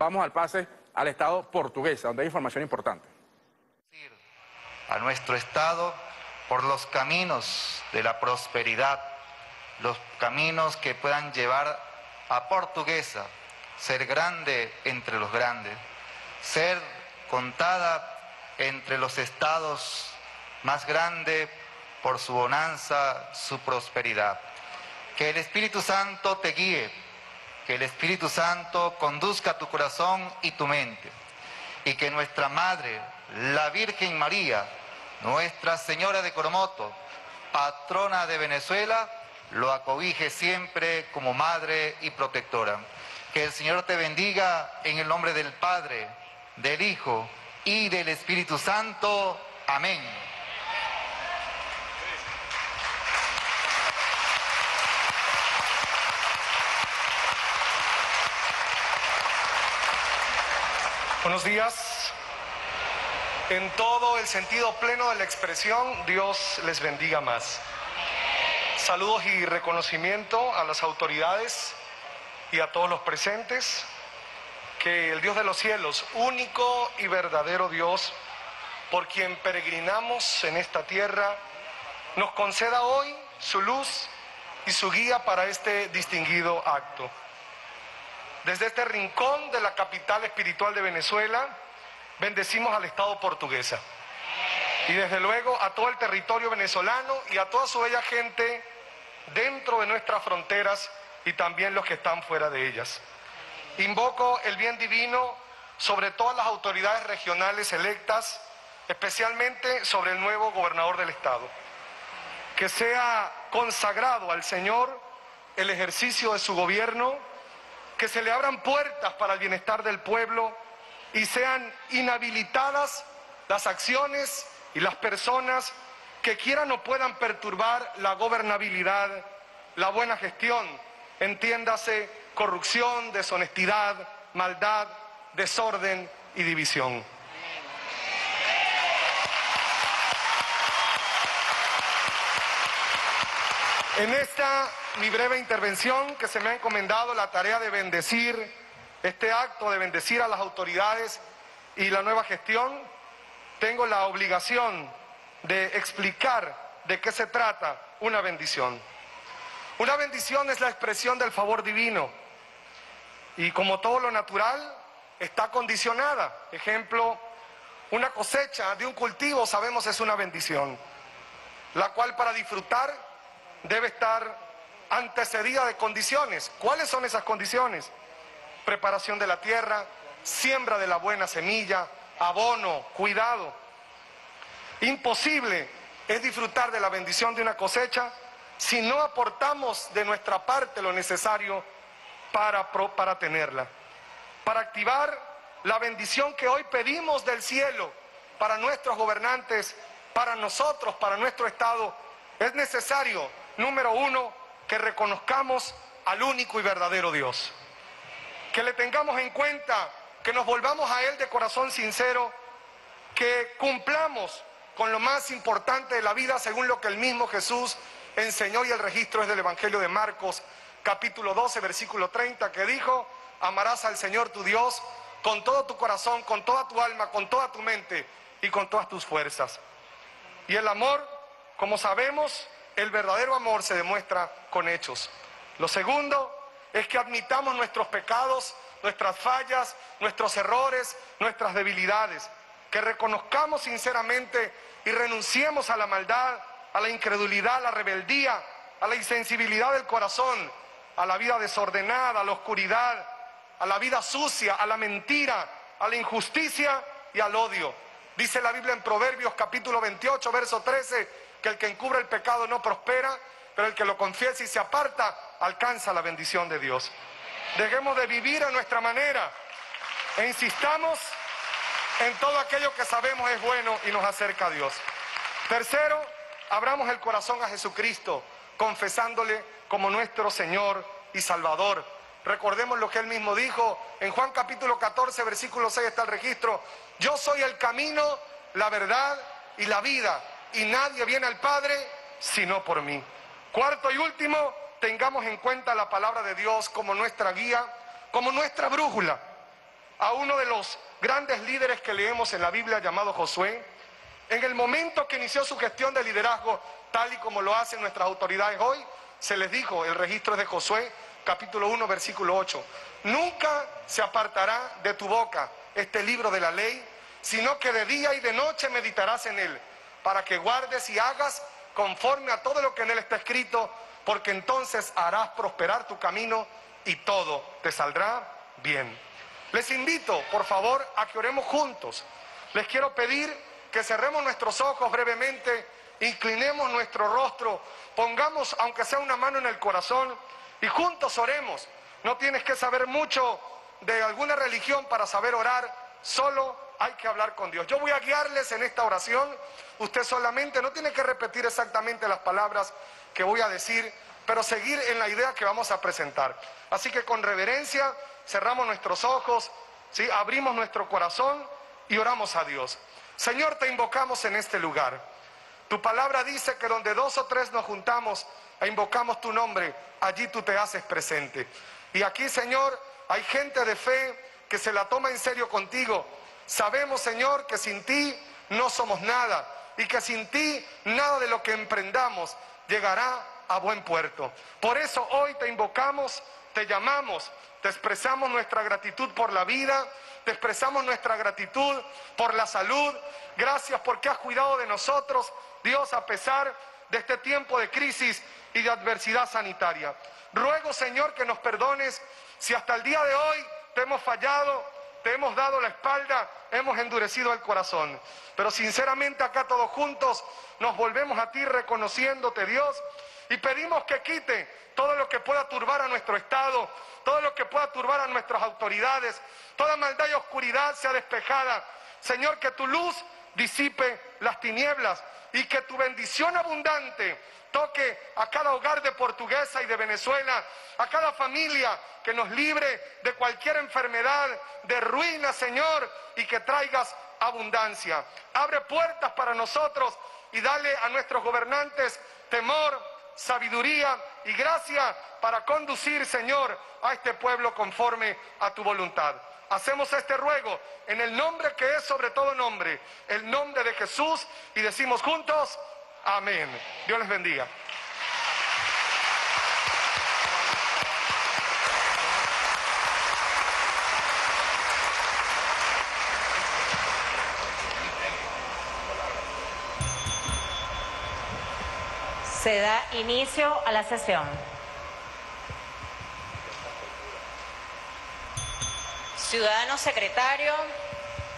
Vamos al pase al Estado portuguesa, donde hay información importante. A nuestro Estado por los caminos de la prosperidad, los caminos que puedan llevar a Portuguesa, ser grande entre los grandes, ser contada entre los estados más grandes por su bonanza, su prosperidad. Que el Espíritu Santo te guíe, que el Espíritu Santo conduzca tu corazón y tu mente, y que nuestra Madre, la Virgen María, Nuestra Señora de Coromoto, patrona de Venezuela, lo acobije siempre como madre y protectora. Que el Señor te bendiga en el nombre del Padre, del Hijo y del Espíritu Santo. Amén. Buenos días. En todo el sentido pleno de la expresión, Dios les bendiga más. Saludos y reconocimiento a las autoridades y a todos los presentes. Que el Dios de los cielos, único y verdadero Dios, por quien peregrinamos en esta tierra, nos conceda hoy su luz y su guía para este distinguido acto. Desde este rincón de la capital espiritual de Venezuela, bendecimos al Estado portuguesa. Y desde luego a todo el territorio venezolano y a toda su bella gente dentro de nuestras fronteras y también los que están fuera de ellas. Invoco el bien divino sobre todas las autoridades regionales electas, especialmente sobre el nuevo gobernador del Estado. Que sea consagrado al Señor el ejercicio de su gobierno que se le abran puertas para el bienestar del pueblo y sean inhabilitadas las acciones y las personas que quieran o puedan perturbar la gobernabilidad, la buena gestión, entiéndase corrupción, deshonestidad, maldad, desorden y división. En esta mi breve intervención, que se me ha encomendado la tarea de bendecir este acto, de bendecir a las autoridades y la nueva gestión, tengo la obligación de explicar de qué se trata una bendición. Una bendición es la expresión del favor divino y como todo lo natural está condicionada. Ejemplo, una cosecha de un cultivo sabemos es una bendición, la cual para disfrutar debe estar antecedida de condiciones. ¿Cuáles son esas condiciones? Preparación de la tierra, siembra de la buena semilla, abono, cuidado. Imposible es disfrutar de la bendición de una cosecha si no aportamos de nuestra parte lo necesario para, para tenerla. Para activar la bendición que hoy pedimos del cielo para nuestros gobernantes, para nosotros, para nuestro Estado, es necesario número uno, que reconozcamos al único y verdadero Dios. Que le tengamos en cuenta, que nos volvamos a Él de corazón sincero, que cumplamos con lo más importante de la vida según lo que el mismo Jesús enseñó y el registro es del Evangelio de Marcos, capítulo 12, versículo 30, que dijo, amarás al Señor tu Dios con todo tu corazón, con toda tu alma, con toda tu mente y con todas tus fuerzas. Y el amor, como sabemos, el verdadero amor se demuestra con hechos. Lo segundo es que admitamos nuestros pecados, nuestras fallas, nuestros errores, nuestras debilidades, que reconozcamos sinceramente y renunciemos a la maldad, a la incredulidad, a la rebeldía, a la insensibilidad del corazón, a la vida desordenada, a la oscuridad, a la vida sucia, a la mentira, a la injusticia y al odio. Dice la Biblia en Proverbios capítulo 28, verso 13, que el que encubre el pecado no prospera, pero el que lo confiesa y se aparta alcanza la bendición de Dios. Dejemos de vivir a nuestra manera e insistamos en todo aquello que sabemos es bueno y nos acerca a Dios. Tercero, abramos el corazón a Jesucristo, confesándole como nuestro Señor y Salvador. Recordemos lo que él mismo dijo en Juan capítulo 14, versículo 6 está el registro. Yo soy el camino, la verdad y la vida y nadie viene al Padre sino por mí. Cuarto y último, tengamos en cuenta la palabra de Dios como nuestra guía, como nuestra brújula. a uno de los grandes líderes que leemos en la Biblia llamado Josué, en el momento que inició su gestión de liderazgo, tal y como lo hacen nuestras autoridades hoy, se les dijo, el registro de Josué, capítulo 1, versículo 8, nunca se apartará de tu boca este libro de la ley, sino que de día y de noche meditarás en él, para que guardes y hagas conforme a todo lo que en él está escrito, porque entonces harás prosperar tu camino y todo te saldrá bien. Les invito, por favor, a que oremos juntos. Les quiero pedir que cerremos nuestros ojos brevemente, inclinemos nuestro rostro, pongamos, aunque sea una mano en el corazón, y juntos oremos. No tienes que saber mucho de alguna religión para saber orar, solo hay que hablar con Dios. Yo voy a guiarles en esta oración, usted solamente no tiene que repetir exactamente las palabras que voy a decir, pero seguir en la idea que vamos a presentar. Así que con reverencia cerramos nuestros ojos, ¿sí? abrimos nuestro corazón y oramos a Dios. Señor, te invocamos en este lugar. Tu palabra dice que donde dos o tres nos juntamos e invocamos tu nombre, allí tú te haces presente. Y aquí, Señor, hay gente de fe que se la toma en serio contigo. Sabemos, Señor, que sin ti no somos nada y que sin ti nada de lo que emprendamos llegará a buen puerto. Por eso hoy te invocamos, te llamamos, te expresamos nuestra gratitud por la vida, te expresamos nuestra gratitud por la salud. Gracias porque has cuidado de nosotros, Dios, a pesar de este tiempo de crisis y de adversidad sanitaria. Ruego, Señor, que nos perdones si hasta el día de hoy te hemos fallado, te hemos dado la espalda, hemos endurecido el corazón. Pero sinceramente acá todos juntos nos volvemos a ti reconociéndote, Dios, y pedimos que quite todo lo que pueda turbar a nuestro Estado, todo lo que pueda turbar a nuestras autoridades, toda maldad y oscuridad sea despejada. Señor, que tu luz disipe las tinieblas y que tu bendición abundante toque a cada hogar de Portuguesa y de Venezuela, a cada familia que nos libre de cualquier enfermedad, de ruina, Señor, y que traigas abundancia. Abre puertas para nosotros y dale a nuestros gobernantes temor, sabiduría y gracia para conducir, Señor, a este pueblo conforme a tu voluntad. Hacemos este ruego en el nombre que es sobre todo nombre, el nombre de Jesús, y decimos juntos, amén. Dios les bendiga. Se da inicio a la sesión. Ciudadano secretario,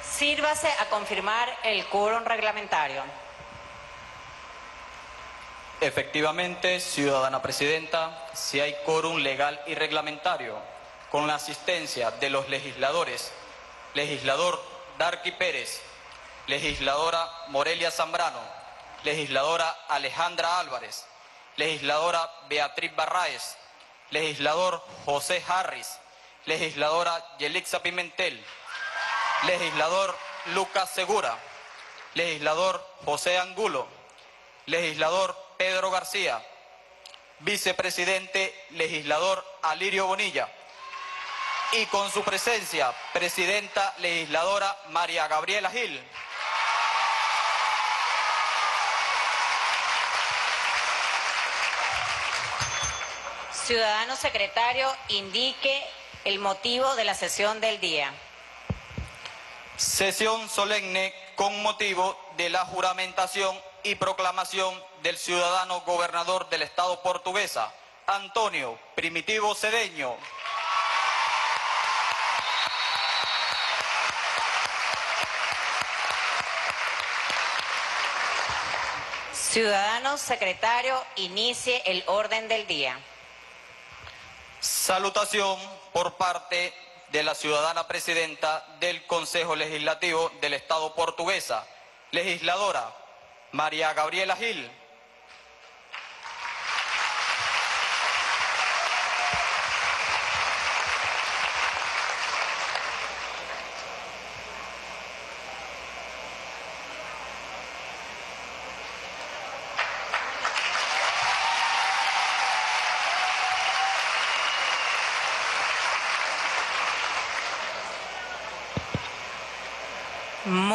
sírvase a confirmar el quórum reglamentario. Efectivamente, ciudadana presidenta, si hay quórum legal y reglamentario, con la asistencia de los legisladores, legislador Darky Pérez, legisladora Morelia Zambrano, legisladora Alejandra Álvarez, legisladora Beatriz Barraez, legislador José Harris, legisladora Yelixa Pimentel, legislador Lucas Segura, legislador José Angulo, legislador Pedro García, vicepresidente legislador Alirio Bonilla. Y con su presencia, presidenta legisladora María Gabriela Gil. Ciudadano secretario, indique el motivo de la sesión del día. Sesión solemne con motivo de la juramentación y proclamación del ciudadano gobernador del Estado portuguesa, Antonio Primitivo Cedeño. Ciudadano secretario, inicie el orden del día. Salutación por parte de la ciudadana presidenta del Consejo Legislativo del Estado portuguesa, legisladora María Gabriela Gil.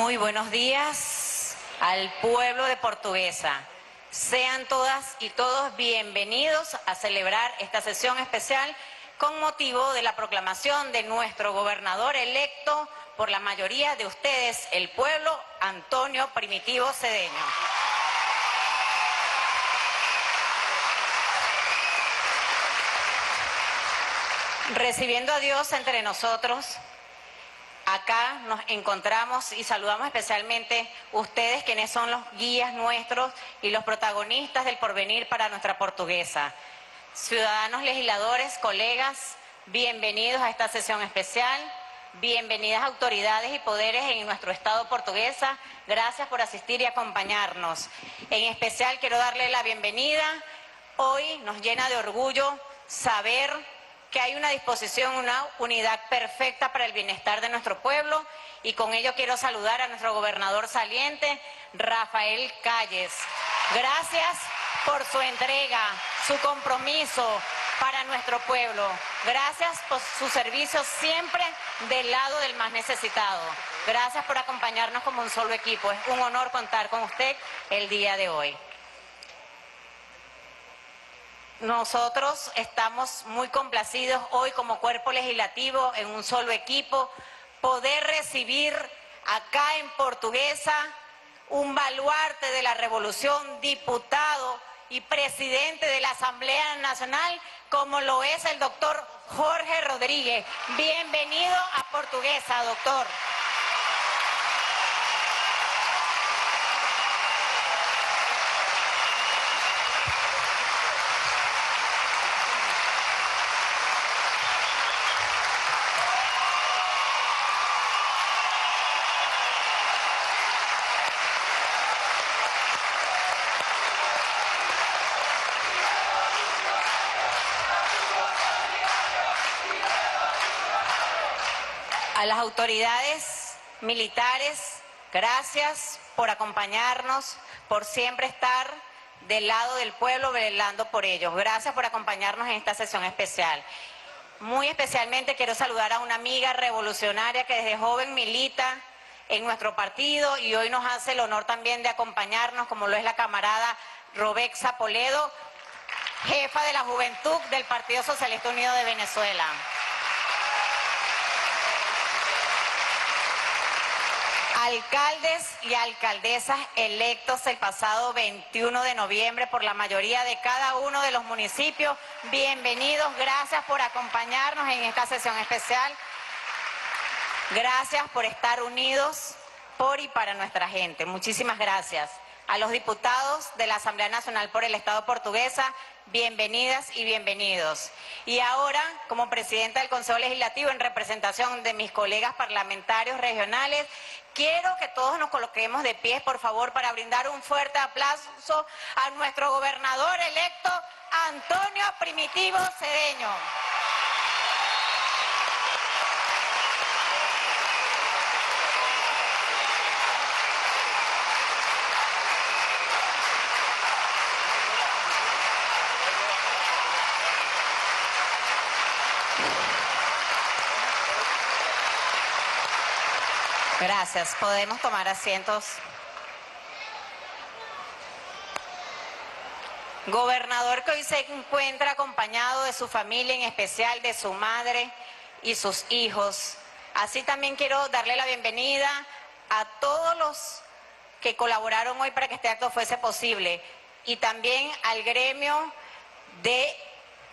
Muy buenos días al pueblo de Portuguesa. Sean todas y todos bienvenidos a celebrar esta sesión especial con motivo de la proclamación de nuestro gobernador electo por la mayoría de ustedes, el pueblo, Antonio Primitivo Cedeño. Recibiendo a Dios entre nosotros, acá nos encontramos y saludamos especialmente ustedes quienes son los guías nuestros y los protagonistas del porvenir para nuestra portuguesa. Ciudadanos legisladores, colegas, bienvenidos a esta sesión especial. Bienvenidas autoridades y poderes en nuestro Estado portuguesa. Gracias por asistir y acompañarnos. En especial quiero darle la bienvenida. Hoy nos llena de orgullo saber que hay una disposición, una unidad perfecta para el bienestar de nuestro pueblo y con ello quiero saludar a nuestro gobernador saliente, Rafael Calles. Gracias por su entrega, su compromiso para nuestro pueblo. Gracias por su servicio siempre del lado del más necesitado. Gracias por acompañarnos como un solo equipo. Es un honor contar con usted el día de hoy. Nosotros estamos muy complacidos hoy como cuerpo legislativo en un solo equipo, poder recibir acá en Portuguesa un baluarte de la revolución, diputado y presidente de la Asamblea Nacional, como lo es el doctor Jorge Rodríguez. Bienvenido a Portuguesa, doctor. Autoridades militares, gracias por acompañarnos, por siempre estar del lado del pueblo velando por ellos. Gracias por acompañarnos en esta sesión especial. Muy especialmente quiero saludar a una amiga revolucionaria que desde joven milita en nuestro partido y hoy nos hace el honor también de acompañarnos, como lo es la camarada Robexa Poledo, jefa de la juventud del Partido Socialista Unido de Venezuela. Alcaldes y alcaldesas electos el pasado 21 de noviembre por la mayoría de cada uno de los municipios, bienvenidos, gracias por acompañarnos en esta sesión especial. Gracias por estar unidos por y para nuestra gente. Muchísimas gracias. A los diputados de la Asamblea Nacional por el Estado Portuguesa, bienvenidas y bienvenidos. Y ahora, como presidenta del Consejo Legislativo, en representación de mis colegas parlamentarios regionales, quiero que todos nos coloquemos de pies, por favor, para brindar un fuerte aplauso a nuestro gobernador electo, Antonio Primitivo Cedeño. Gracias. Podemos tomar asientos. Gobernador que hoy se encuentra acompañado de su familia, en especial de su madre y sus hijos. Así también quiero darle la bienvenida a todos los que colaboraron hoy para que este acto fuese posible y también al gremio de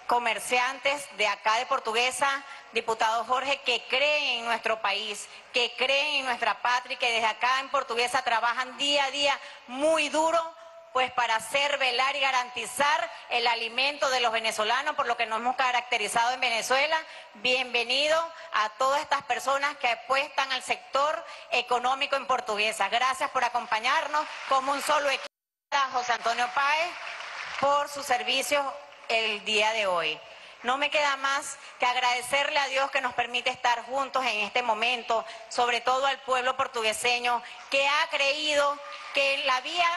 comerciantes de acá de Portuguesa, diputado Jorge, que creen en nuestro país, que creen en nuestra patria y que desde acá en Portuguesa trabajan día a día muy duro pues para hacer, velar y garantizar el alimento de los venezolanos, por lo que nos hemos caracterizado en Venezuela. Bienvenido a todas estas personas que apuestan al sector económico en Portuguesa. Gracias por acompañarnos como un solo equipo. José Antonio Páez por su servicio el día de hoy. No me queda más que agradecerle a Dios que nos permite estar juntos en este momento, sobre todo al pueblo portugueseño que ha creído que la vía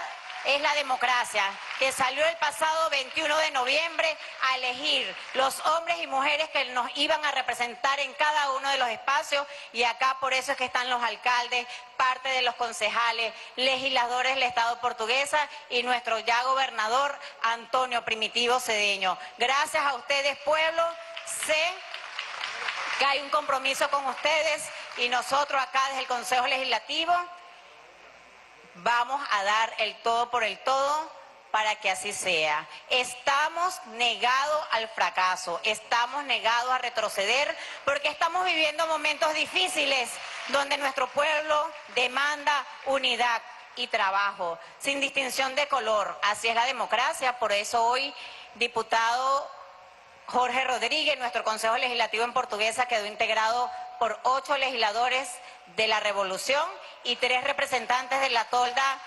es la democracia, que salió el pasado 21 de noviembre a elegir los hombres y mujeres que nos iban a representar en cada uno de los espacios y acá por eso es que están los alcaldes, parte de los concejales, legisladores del Estado portuguesa y nuestro ya gobernador Antonio Primitivo Cedeño. Gracias a ustedes, pueblo. Sé que hay un compromiso con ustedes y nosotros acá desde el Consejo Legislativo vamos a dar el todo por el todo para que así sea. Estamos negados al fracaso, estamos negados a retroceder porque estamos viviendo momentos difíciles donde nuestro pueblo demanda unidad y trabajo sin distinción de color. Así es la democracia, por eso hoy, diputado Jorge Rodríguez, nuestro Consejo Legislativo en Portuguesa quedó integrado por ocho legisladores de la Revolución y tres representantes de la tolda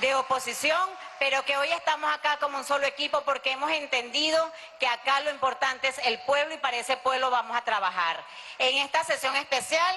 de oposición, pero que hoy estamos acá como un solo equipo porque hemos entendido que acá lo importante es el pueblo y para ese pueblo vamos a trabajar. En esta sesión especial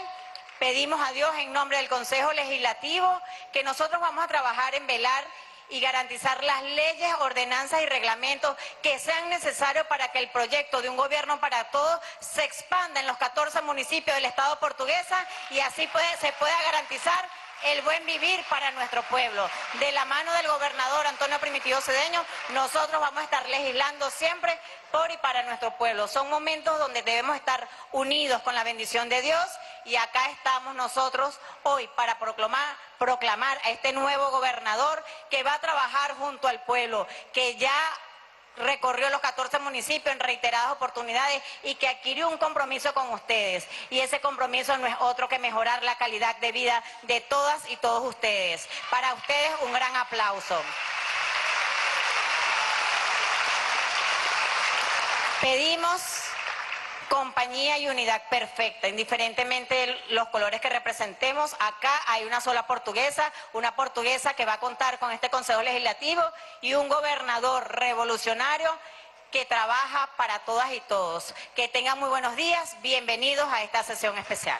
pedimos a Dios en nombre del Consejo Legislativo que nosotros vamos a trabajar en velar y garantizar las leyes, ordenanzas y reglamentos que sean necesarios para que el proyecto de un gobierno para todos se expanda en los 14 municipios del Estado portuguesa y así se pueda garantizar el buen vivir para nuestro pueblo. De la mano del gobernador Antonio Primitivo Cedeño, nosotros vamos a estar legislando siempre por y para nuestro pueblo. Son momentos donde debemos estar unidos con la bendición de Dios y acá estamos nosotros hoy para proclamar, proclamar a este nuevo gobernador que va a trabajar junto al pueblo, que ya recorrió los 14 municipios en reiteradas oportunidades y que adquirió un compromiso con ustedes. Y ese compromiso no es otro que mejorar la calidad de vida de todas y todos ustedes. Para ustedes un gran aplauso. Pedimos compañía y unidad perfecta, indiferentemente de los colores que representemos. Acá hay una sola portuguesa, una portuguesa que va a contar con este Consejo Legislativo y un gobernador revolucionario que trabaja para todas y todos. Que tengan muy buenos días, bienvenidos a esta sesión especial.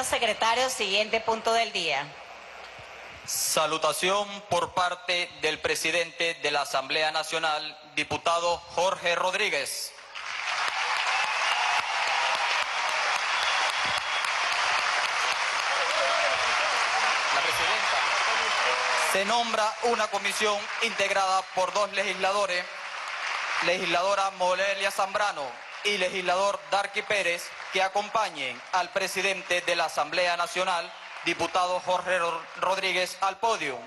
Ciudadanos secretarios, siguiente punto del día. Salutación por parte del presidente de la Asamblea Nacional, diputado Jorge Rodríguez. La presidenta. Se nombra una comisión integrada por dos legisladores, legisladora Molelia Zambrano y legislador Darky Pérez, que acompañen al presidente de la Asamblea Nacional, diputado Jorge Rodríguez, al podio.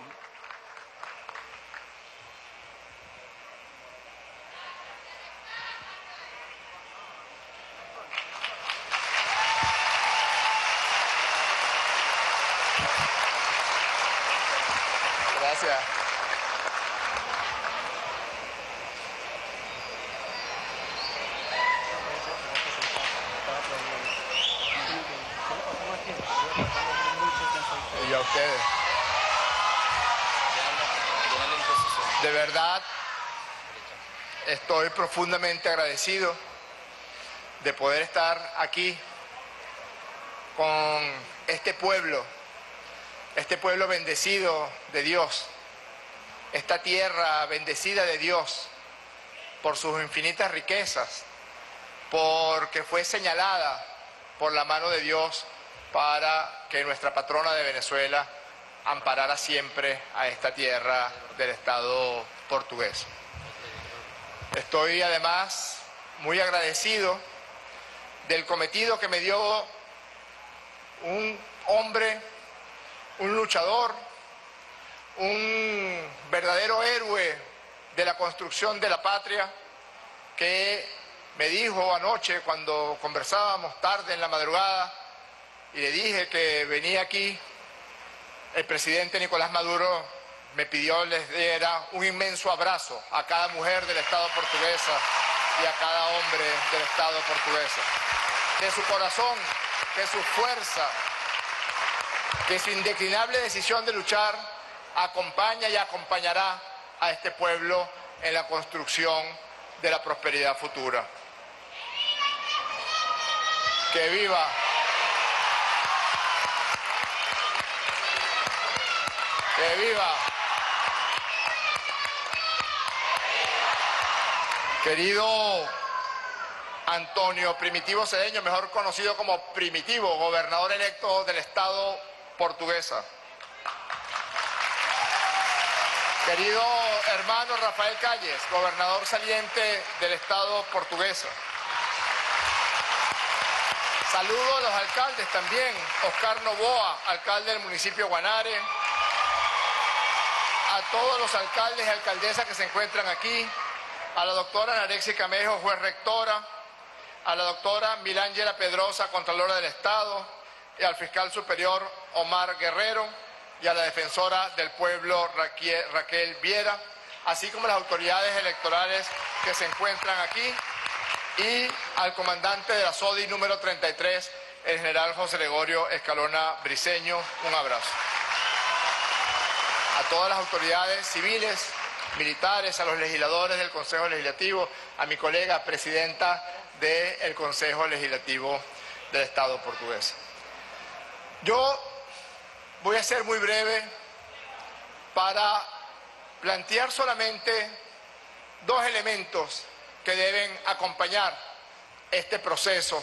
Gracias. Y a ustedes. De verdad, estoy profundamente agradecido de poder estar aquí con este pueblo, este pueblo bendecido de Dios, esta tierra bendecida de Dios por sus infinitas riquezas, porque fue señalada por la mano de Dios para que nuestra patrona de Venezuela amparara siempre a esta tierra del Estado portugués. Estoy además muy agradecido del cometido que me dio un hombre, un luchador, un verdadero héroe de la construcción de la patria que me dijo anoche cuando conversábamos tarde en la madrugada y le dije que venía aquí el presidente Nicolás Maduro me pidió les diera un inmenso abrazo a cada mujer del Estado portuguesa y a cada hombre del Estado portuguesa. Que su corazón, que su fuerza, que su indeclinable decisión de luchar acompaña y acompañará a este pueblo en la construcción de la prosperidad futura. Que viva. Que viva. Querido Antonio Primitivo Cedeño, mejor conocido como Primitivo, gobernador electo del Estado portuguesa. Querido hermano Rafael Calles, gobernador saliente del Estado portuguesa. Saludo a los alcaldes también, Oscar Novoa, alcalde del municipio de Guanare, a todos los alcaldes y alcaldesas que se encuentran aquí, a la doctora Narexi Camejo, juez rectora, a la doctora Milángela Pedrosa, Contralora del Estado, y al fiscal superior Omar Guerrero, y a la defensora del pueblo Raquel Viera, así como las autoridades electorales que se encuentran aquí. Y al comandante de la SODI número 33, el general José Gregorio Escalona Briceño, un abrazo. A todas las autoridades civiles, militares, a los legisladores del Consejo Legislativo, a mi colega presidenta del Consejo Legislativo del Estado portugués. Yo Voy a ser muy breve para plantear solamente dos elementos que deben acompañar este proceso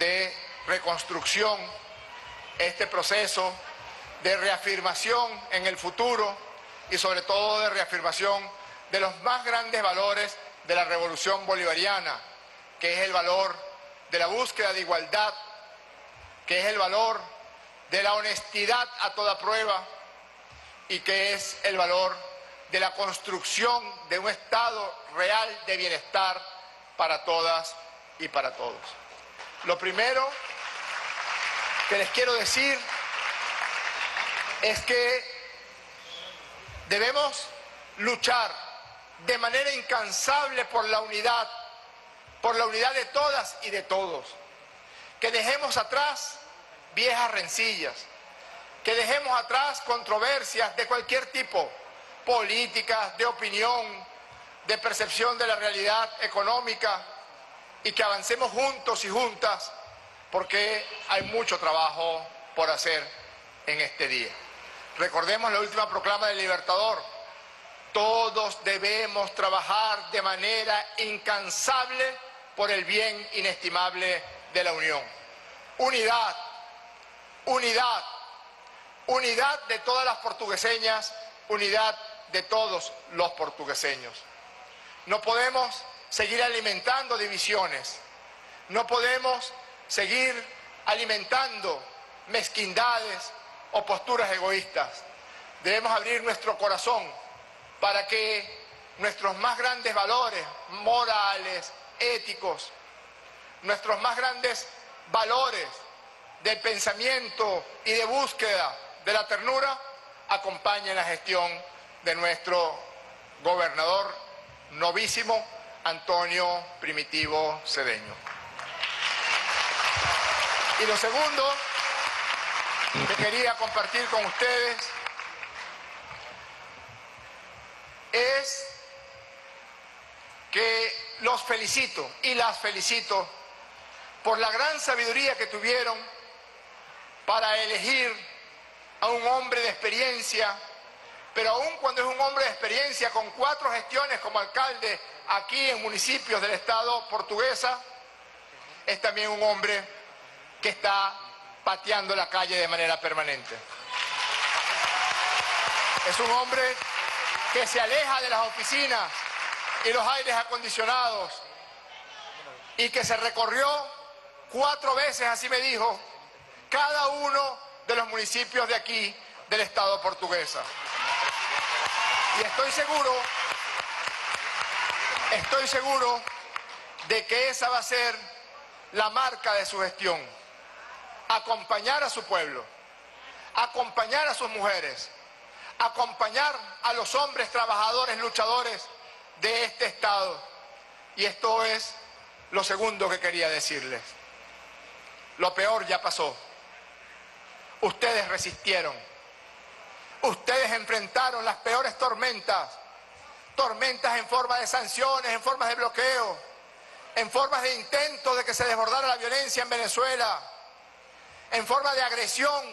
de reconstrucción, este proceso de reafirmación en el futuro y sobre todo de reafirmación de los más grandes valores de la revolución bolivariana, que es el valor de la búsqueda de igualdad, que es el valor de la honestidad a toda prueba y que es el valor de la construcción de un estado real de bienestar para todas y para todos. Lo primero que les quiero decir es que debemos luchar de manera incansable por la unidad, por la unidad de todas y de todos. Que dejemos atrás viejas rencillas, que dejemos atrás controversias de cualquier tipo, políticas, de opinión, de percepción de la realidad económica y que avancemos juntos y juntas porque hay mucho trabajo por hacer en este día. Recordemos la última proclama del Libertador. Todos debemos trabajar de manera incansable por el bien inestimable de la Unión. Unidad, unidad, unidad de todas las portugueseñas, unidad de todos los portugueseños. No podemos seguir alimentando divisiones, no podemos seguir alimentando mezquindades o posturas egoístas. Debemos abrir nuestro corazón para que nuestros más grandes valores morales, éticos, nuestros más grandes valores del pensamiento y de búsqueda de la ternura acompañen la gestión de nuestro gobernador novísimo Antonio Primitivo Cedeño. Y lo segundo que quería compartir con ustedes es que los felicito y las felicito por la gran sabiduría que tuvieron para elegir a un hombre de experiencia, pero aún cuando es un hombre de experiencia con cuatro gestiones como alcalde aquí en municipios del estado portuguesa, es también un hombre que está pateando la calle de manera permanente. Es un hombre que se aleja de las oficinas y los aires acondicionados y que se recorrió cuatro veces, así me dijo, cada uno de los municipios de aquí del Estado portuguesa. Y estoy seguro, estoy seguro de que esa va a ser la marca de su gestión. Acompañar a su pueblo, acompañar a sus mujeres, acompañar a los hombres trabajadores, luchadores de este Estado. Y esto es lo segundo que quería decirles. Lo peor ya pasó. Ustedes resistieron. Ustedes enfrentaron las peores tormentas. Tormentas en forma de sanciones, en forma de bloqueo, en forma de intento de que se desbordara la violencia en Venezuela, en forma de agresión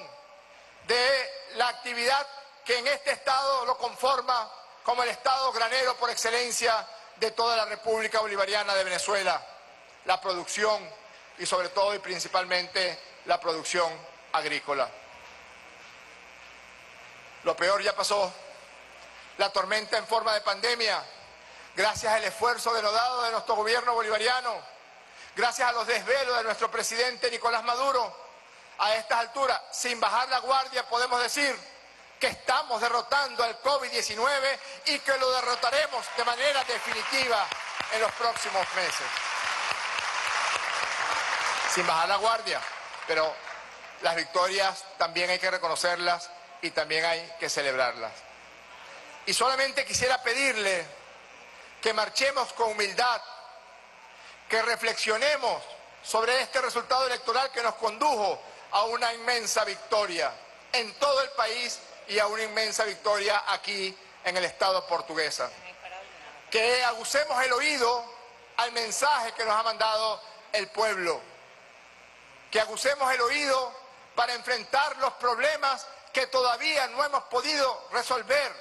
de la actividad que en este Estado lo conforma como el Estado granero por excelencia de toda la República Bolivariana de Venezuela, la producción y sobre todo y principalmente la producción agrícola. Lo peor ya pasó, la tormenta en forma de pandemia, gracias al esfuerzo denodado de nuestro gobierno bolivariano, gracias a los desvelos de nuestro presidente Nicolás Maduro, a estas alturas, sin bajar la guardia, podemos decir que estamos derrotando al COVID-19 y que lo derrotaremos de manera definitiva en los próximos meses. Sin bajar la guardia, pero las victorias también hay que reconocerlas y también hay que celebrarlas. Y solamente quisiera pedirle que marchemos con humildad, que reflexionemos sobre este resultado electoral que nos condujo a una inmensa victoria en todo el país y a una inmensa victoria aquí en el Estado portuguesa. Que agucemos el oído al mensaje que nos ha mandado el pueblo. Que agucemos el oído para enfrentar los problemas que todavía no hemos podido resolver.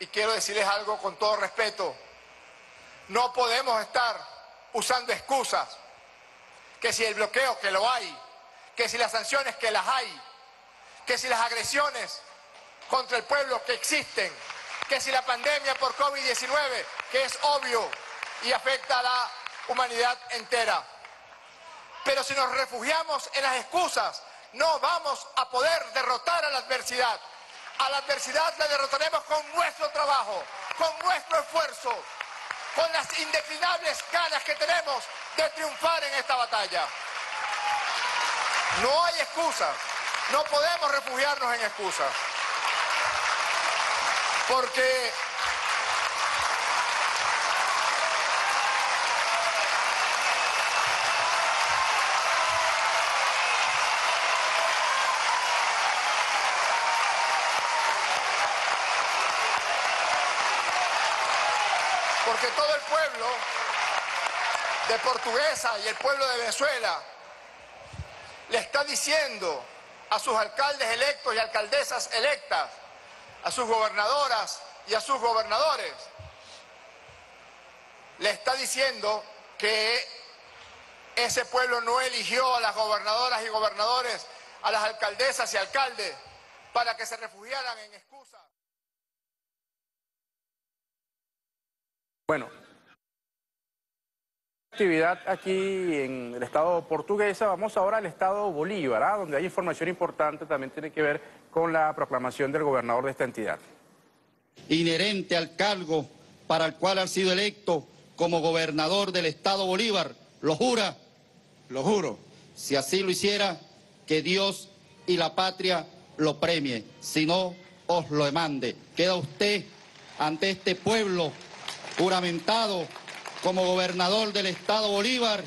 Y quiero decirles algo con todo respeto. No podemos estar usando excusas. Que si el bloqueo, que lo hay, que si las sanciones, que las hay, que si las agresiones contra el pueblo que existen, que si la pandemia por COVID-19, que es obvio y afecta a la humanidad entera. Pero si nos refugiamos en las excusas, no vamos a poder derrotar a la adversidad. A la adversidad la derrotaremos con nuestro trabajo, con nuestro esfuerzo, con las indeclinables ganas que tenemos de triunfar en esta batalla. No hay excusas. No podemos refugiarnos en excusas. Porque porque todo el pueblo de Portuguesa y el pueblo de Venezuela le está diciendo a sus alcaldes electos y alcaldesas electas, a sus gobernadoras y a sus gobernadores, le está diciendo que ese pueblo no eligió a las gobernadoras y gobernadores, a las alcaldesas y alcaldes, para que se refugiaran en excusas. Bueno, actividad aquí en el estado portuguesa. Vamos ahora al estado Bolívar, ¿ah? donde hay información importante, también tiene que ver con la proclamación del gobernador de esta entidad. Inherente al cargo para el cual ha sido electo como gobernador del estado Bolívar. ¿Lo jura? Lo juro. Si así lo hiciera, que Dios y la patria lo premie. Si no, os lo demande. Queda usted ante este pueblo juramentado como gobernador del Estado Bolívar,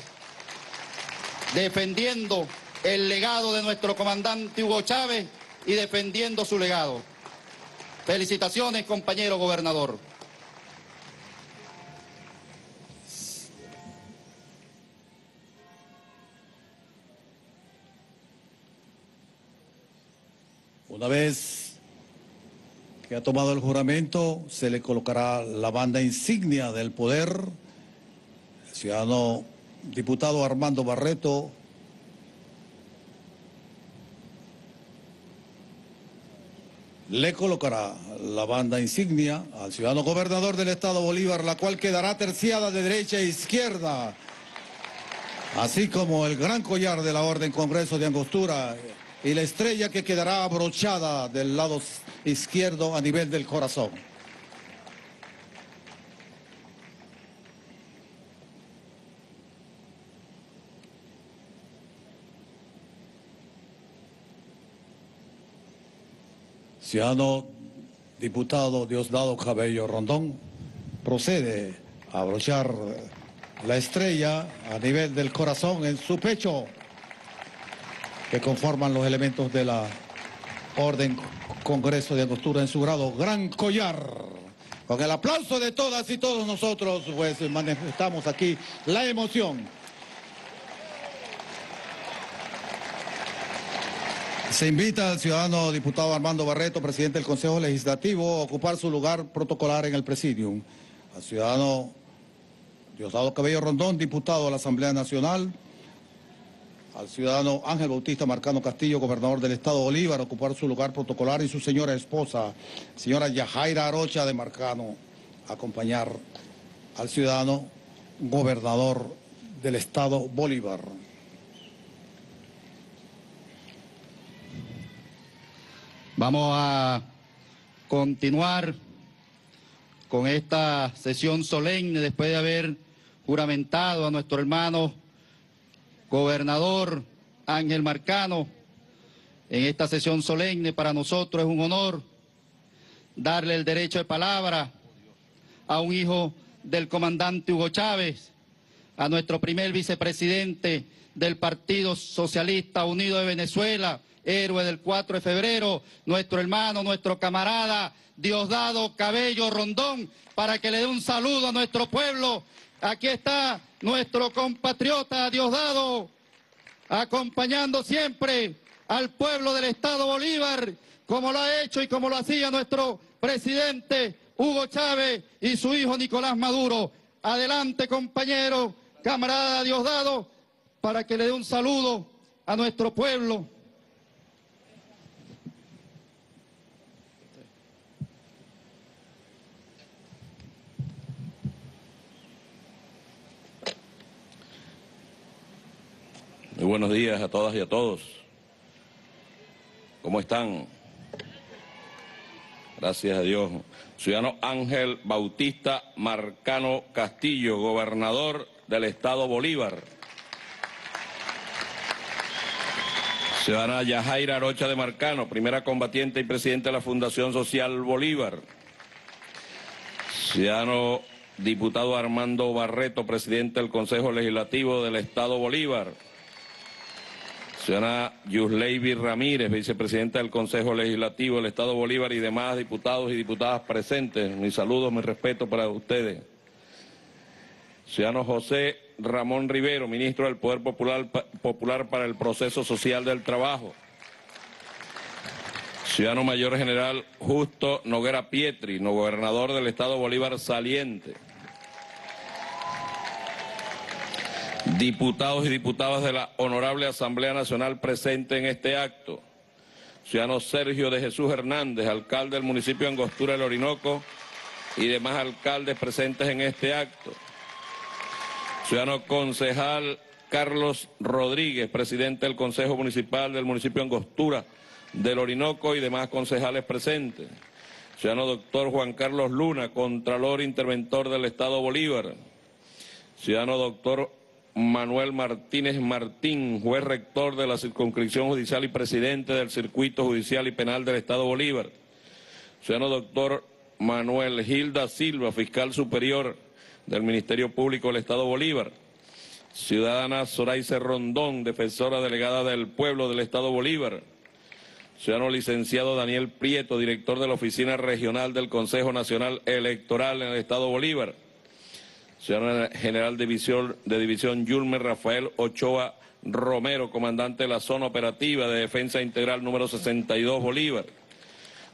defendiendo el legado de nuestro comandante Hugo Chávez y defendiendo su legado. Felicitaciones, compañero gobernador. Una vez que ha tomado el juramento, se le colocará la banda insignia del poder ciudadano diputado Armando Barreto. Le colocará la banda insignia al ciudadano gobernador del estado Bolívar, la cual quedará terciada de derecha e izquierda, así como el gran collar de la Orden Congreso de Angostura y la estrella que quedará abrochada del lado izquierdo a nivel del corazón. Ciudadano diputado Diosdado Cabello Rondón procede a abrochar la estrella a nivel del corazón en su pecho que conforman los elementos de la Orden Congreso de Angostura en su grado Gran Collar. Con el aplauso de todas y todos nosotros, pues manifestamos aquí la emoción. Se invita al ciudadano diputado Armando Barreto, presidente del Consejo Legislativo, a ocupar su lugar protocolar en el presidium. Al ciudadano Diosdado Cabello Rondón, diputado de la Asamblea Nacional, al ciudadano Ángel Bautista Marcano Castillo, gobernador del Estado Bolívar, ocupar su lugar protocolar y su señora esposa, señora Yajaira Arocha de Marcano, acompañar al ciudadano gobernador del Estado Bolívar. Vamos a continuar con esta sesión solemne después de haber juramentado a nuestro hermano gobernador Ángel Marcano. En esta sesión solemne para nosotros es un honor darle el derecho de palabra a un hijo del comandante Hugo Chávez, a nuestro primer vicepresidente del Partido Socialista Unido de Venezuela, héroe del 4 de febrero, nuestro hermano, nuestro camarada Diosdado Cabello Rondón, para que le dé un saludo a nuestro pueblo. Aquí está nuestro compatriota Diosdado, acompañando siempre al pueblo del Estado Bolívar, como lo ha hecho y como lo hacía nuestro presidente Hugo Chávez y su hijo Nicolás Maduro. Adelante, compañero, camarada Diosdado, para que le dé un saludo a nuestro pueblo. Muy buenos días a todas y a todos. ¿Cómo están? Gracias a Dios. Ciudadano Ángel Bautista Marcano Castillo, gobernador del Estado Bolívar. Ciudadana Yajaira Arocha de Marcano, primera combatiente y presidente de la Fundación Social Bolívar. Ciudadano diputado Armando Barreto, presidente del Consejo Legislativo del Estado Bolívar. Ciudadana Yusleiby Ramírez, vicepresidenta del Consejo Legislativo del Estado Bolívar y demás diputados y diputadas presentes. Mis saludos, mi respeto para ustedes. Ciudadano José Ramón Rivero, ministro del Poder Popular, Popular para el Proceso Social del Trabajo. Ciudadano Mayor General Justo Noguera Pietri, no gobernador del Estado Bolívar saliente. Diputados y diputadas de la Honorable Asamblea Nacional presente en este acto, ciudadano Sergio de Jesús Hernández, alcalde del municipio de Angostura del Orinoco y demás alcaldes presentes en este acto, ciudadano concejal Carlos Rodríguez, presidente del Consejo Municipal del municipio de Angostura del Orinoco y demás concejales presentes, ciudadano doctor Juan Carlos Luna, contralor interventor del Estado Bolívar, ciudadano doctor Manuel Martínez Martín, juez rector de la circunscripción judicial y presidente del circuito judicial y penal del Estado Bolívar. Ciudadano doctor Manuel Gilda Silva, fiscal superior del Ministerio Público del Estado Bolívar. Ciudadana Zoraise Rondón, defensora delegada del pueblo del Estado Bolívar. Ciudadano licenciado Daniel Prieto, director de la Oficina Regional del Consejo Nacional Electoral en el Estado Bolívar ciudadano general de división, de división Yulmer Rafael Ochoa Romero, comandante de la zona operativa de defensa integral número 62 Bolívar.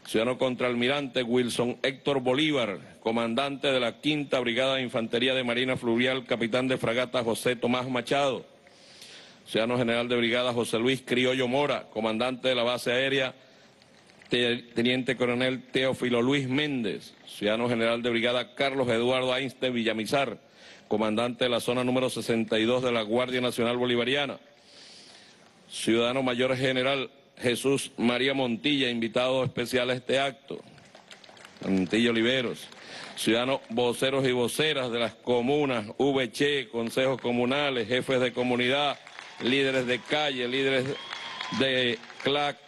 Ciudadano contraalmirante Wilson Héctor Bolívar, comandante de la quinta brigada de infantería de Marina Fluvial, capitán de fragata José Tomás Machado. Ciudadano general de brigada José Luis Criollo Mora, comandante de la base aérea Teniente Coronel Teófilo Luis Méndez, Ciudadano General de Brigada Carlos Eduardo Einstein Villamizar, comandante de la zona número 62 de la Guardia Nacional Bolivariana. Ciudadano Mayor General Jesús María Montilla, invitado especial a este acto. Montilla Oliveros. Ciudadanos voceros y voceras de las comunas, VC, consejos comunales, jefes de comunidad, líderes de calle, líderes de CLAC,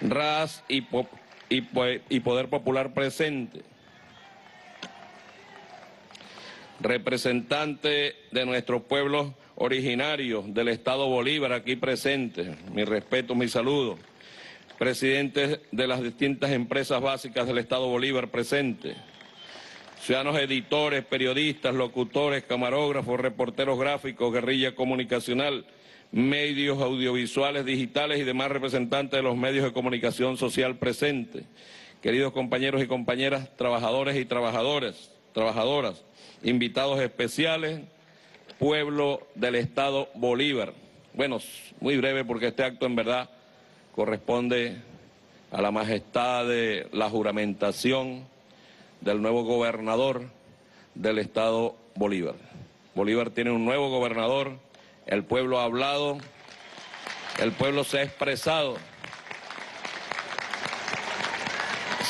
RAS y, Poder Popular presente. Representante de nuestros pueblos originarios del Estado Bolívar aquí presente, mi respeto, mi saludo. Presidentes de las distintas empresas básicas del Estado Bolívar presente. Ciudadanos editores, periodistas, locutores, camarógrafos, reporteros gráficos, guerrilla comunicacional, medios audiovisuales, digitales y demás representantes de los medios de comunicación social presentes. Queridos compañeros y compañeras, trabajadores y trabajadoras, trabajadoras, invitados especiales, pueblo del Estado Bolívar. Bueno, muy breve porque este acto en verdad corresponde a la majestad de la juramentación del nuevo gobernador del Estado Bolívar. Bolívar tiene un nuevo gobernador, el pueblo ha hablado, el pueblo se ha expresado,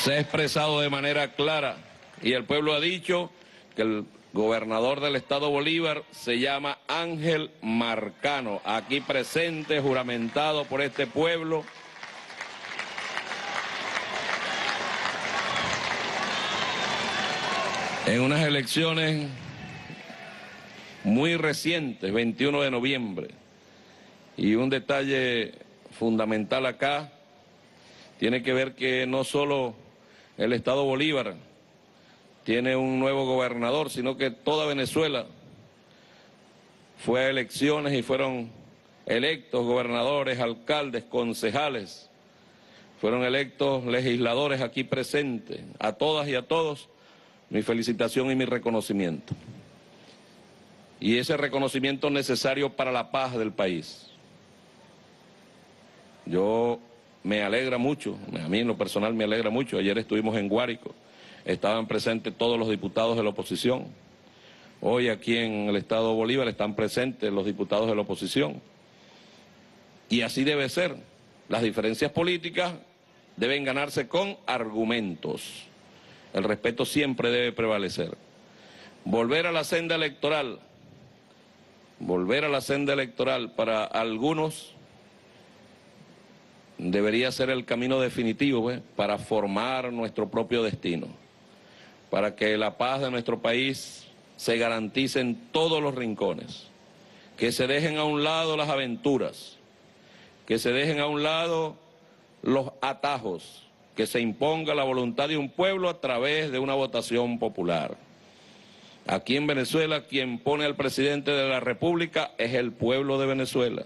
se ha expresado de manera clara y el pueblo ha dicho que el gobernador del estado Bolívar, se llama Ángel Marcano, aquí presente, juramentado por este pueblo. En unas elecciones muy recientes, 21 de noviembre, y un detalle fundamental acá, tiene que ver que no solo el Estado Bolívar, tiene un nuevo gobernador, sino que toda Venezuela fue a elecciones y fueron electos gobernadores, alcaldes, concejales, fueron electos legisladores aquí presentes. A todas y a todos mi felicitación y mi reconocimiento. Y ese reconocimiento necesario para la paz del país. Yo me alegra mucho, a mí en lo personal me alegra mucho, ayer estuvimos en Guárico estaban presentes todos los diputados de la oposición. Hoy aquí en el Estado de Bolívar están presentes los diputados de la oposición. Y así debe ser. Las diferencias políticas deben ganarse con argumentos. El respeto siempre debe prevalecer. Volver a la senda electoral, volver a la senda electoral para algunos debería ser el camino definitivo pues, para formar nuestro propio destino para que la paz de nuestro país se garantice en todos los rincones, que se dejen a un lado las aventuras, que se dejen a un lado los atajos, que se imponga la voluntad de un pueblo a través de una votación popular. Aquí en Venezuela quien pone al presidente de la República es el pueblo de Venezuela.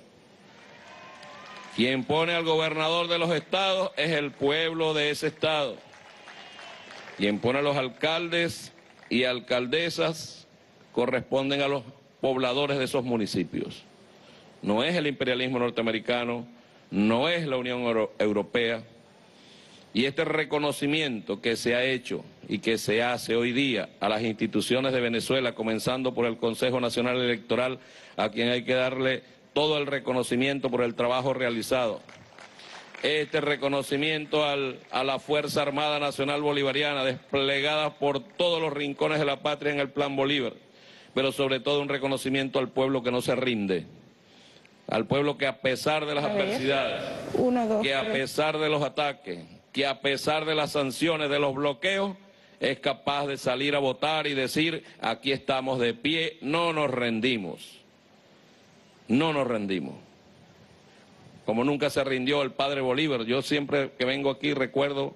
Quien pone al gobernador de los estados es el pueblo de ese estado. Quien pone a los alcaldes y alcaldesas corresponden a los pobladores de esos municipios. No es el imperialismo norteamericano, no es la Unión Europea. Y este reconocimiento que se ha hecho y que se hace hoy día a las instituciones de Venezuela, comenzando por el Consejo Nacional Electoral, a quien hay que darle todo el reconocimiento por el trabajo realizado. Este reconocimiento a la Fuerza Armada Nacional Bolivariana desplegada por todos los rincones de la patria en el Plan Bolívar, pero sobre todo un reconocimiento al pueblo que no se rinde, al pueblo que a pesar de las adversidades, que a pesar de los ataques, que a pesar de las sanciones, de los bloqueos, es capaz de salir a votar y decir, aquí estamos de pie, no nos rendimos, no nos rendimos como nunca se rindió el padre Bolívar. Yo siempre que vengo aquí recuerdo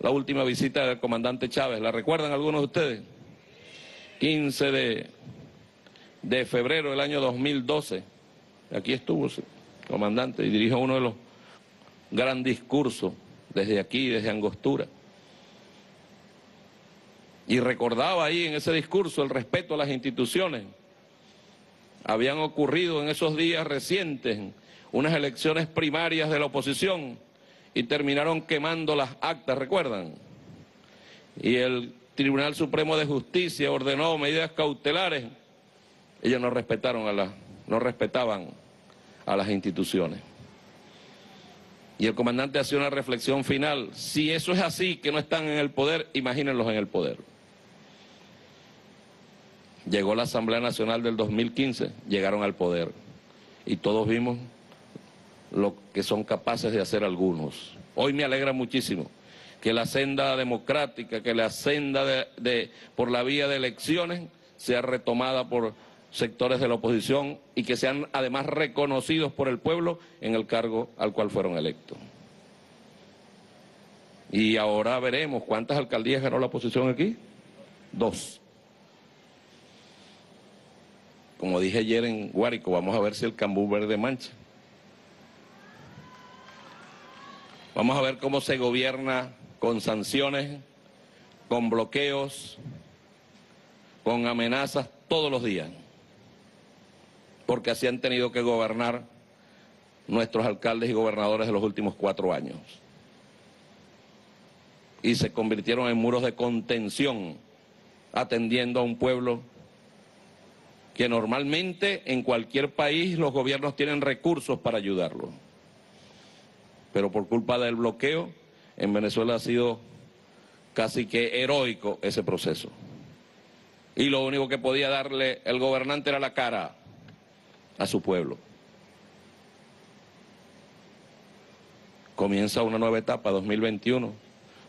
la última visita del comandante Chávez. ¿La recuerdan algunos de ustedes? 15 de, de febrero del año 2012. Aquí estuvo el comandante y dirigió uno de los gran discursos desde aquí, desde Angostura. Y recordaba ahí en ese discurso el respeto a las instituciones. Habían ocurrido en esos días recientes unas elecciones primarias de la oposición y terminaron quemando las actas, ¿recuerdan? Y el Tribunal Supremo de Justicia ordenó medidas cautelares. Ellos no respetaron a las, no respetaban a las instituciones. Y el comandante hacía una reflexión final. Si eso es así, que no están en el poder, imagínenlos en el poder. Llegó la Asamblea Nacional del 2015, llegaron al poder. Y todos vimos lo que son capaces de hacer algunos. Hoy me alegra muchísimo que la senda democrática, que la senda de, por la vía de elecciones sea retomada por sectores de la oposición y que sean además reconocidos por el pueblo en el cargo al cual fueron electos. Y ahora veremos cuántas alcaldías ganó la oposición aquí. Dos. Como dije ayer en Guárico, vamos a ver si el Cambú Verde mancha. Vamos a ver cómo se gobierna con sanciones, con bloqueos, con amenazas todos los días. Porque así han tenido que gobernar nuestros alcaldes y gobernadores de los últimos cuatro años. Y se convirtieron en muros de contención, atendiendo a un pueblo que normalmente en cualquier país los gobiernos tienen recursos para ayudarlo pero por culpa del bloqueo, en Venezuela ha sido casi que heroico ese proceso. Y lo único que podía darle el gobernante era la cara a su pueblo. Comienza una nueva etapa, 2021,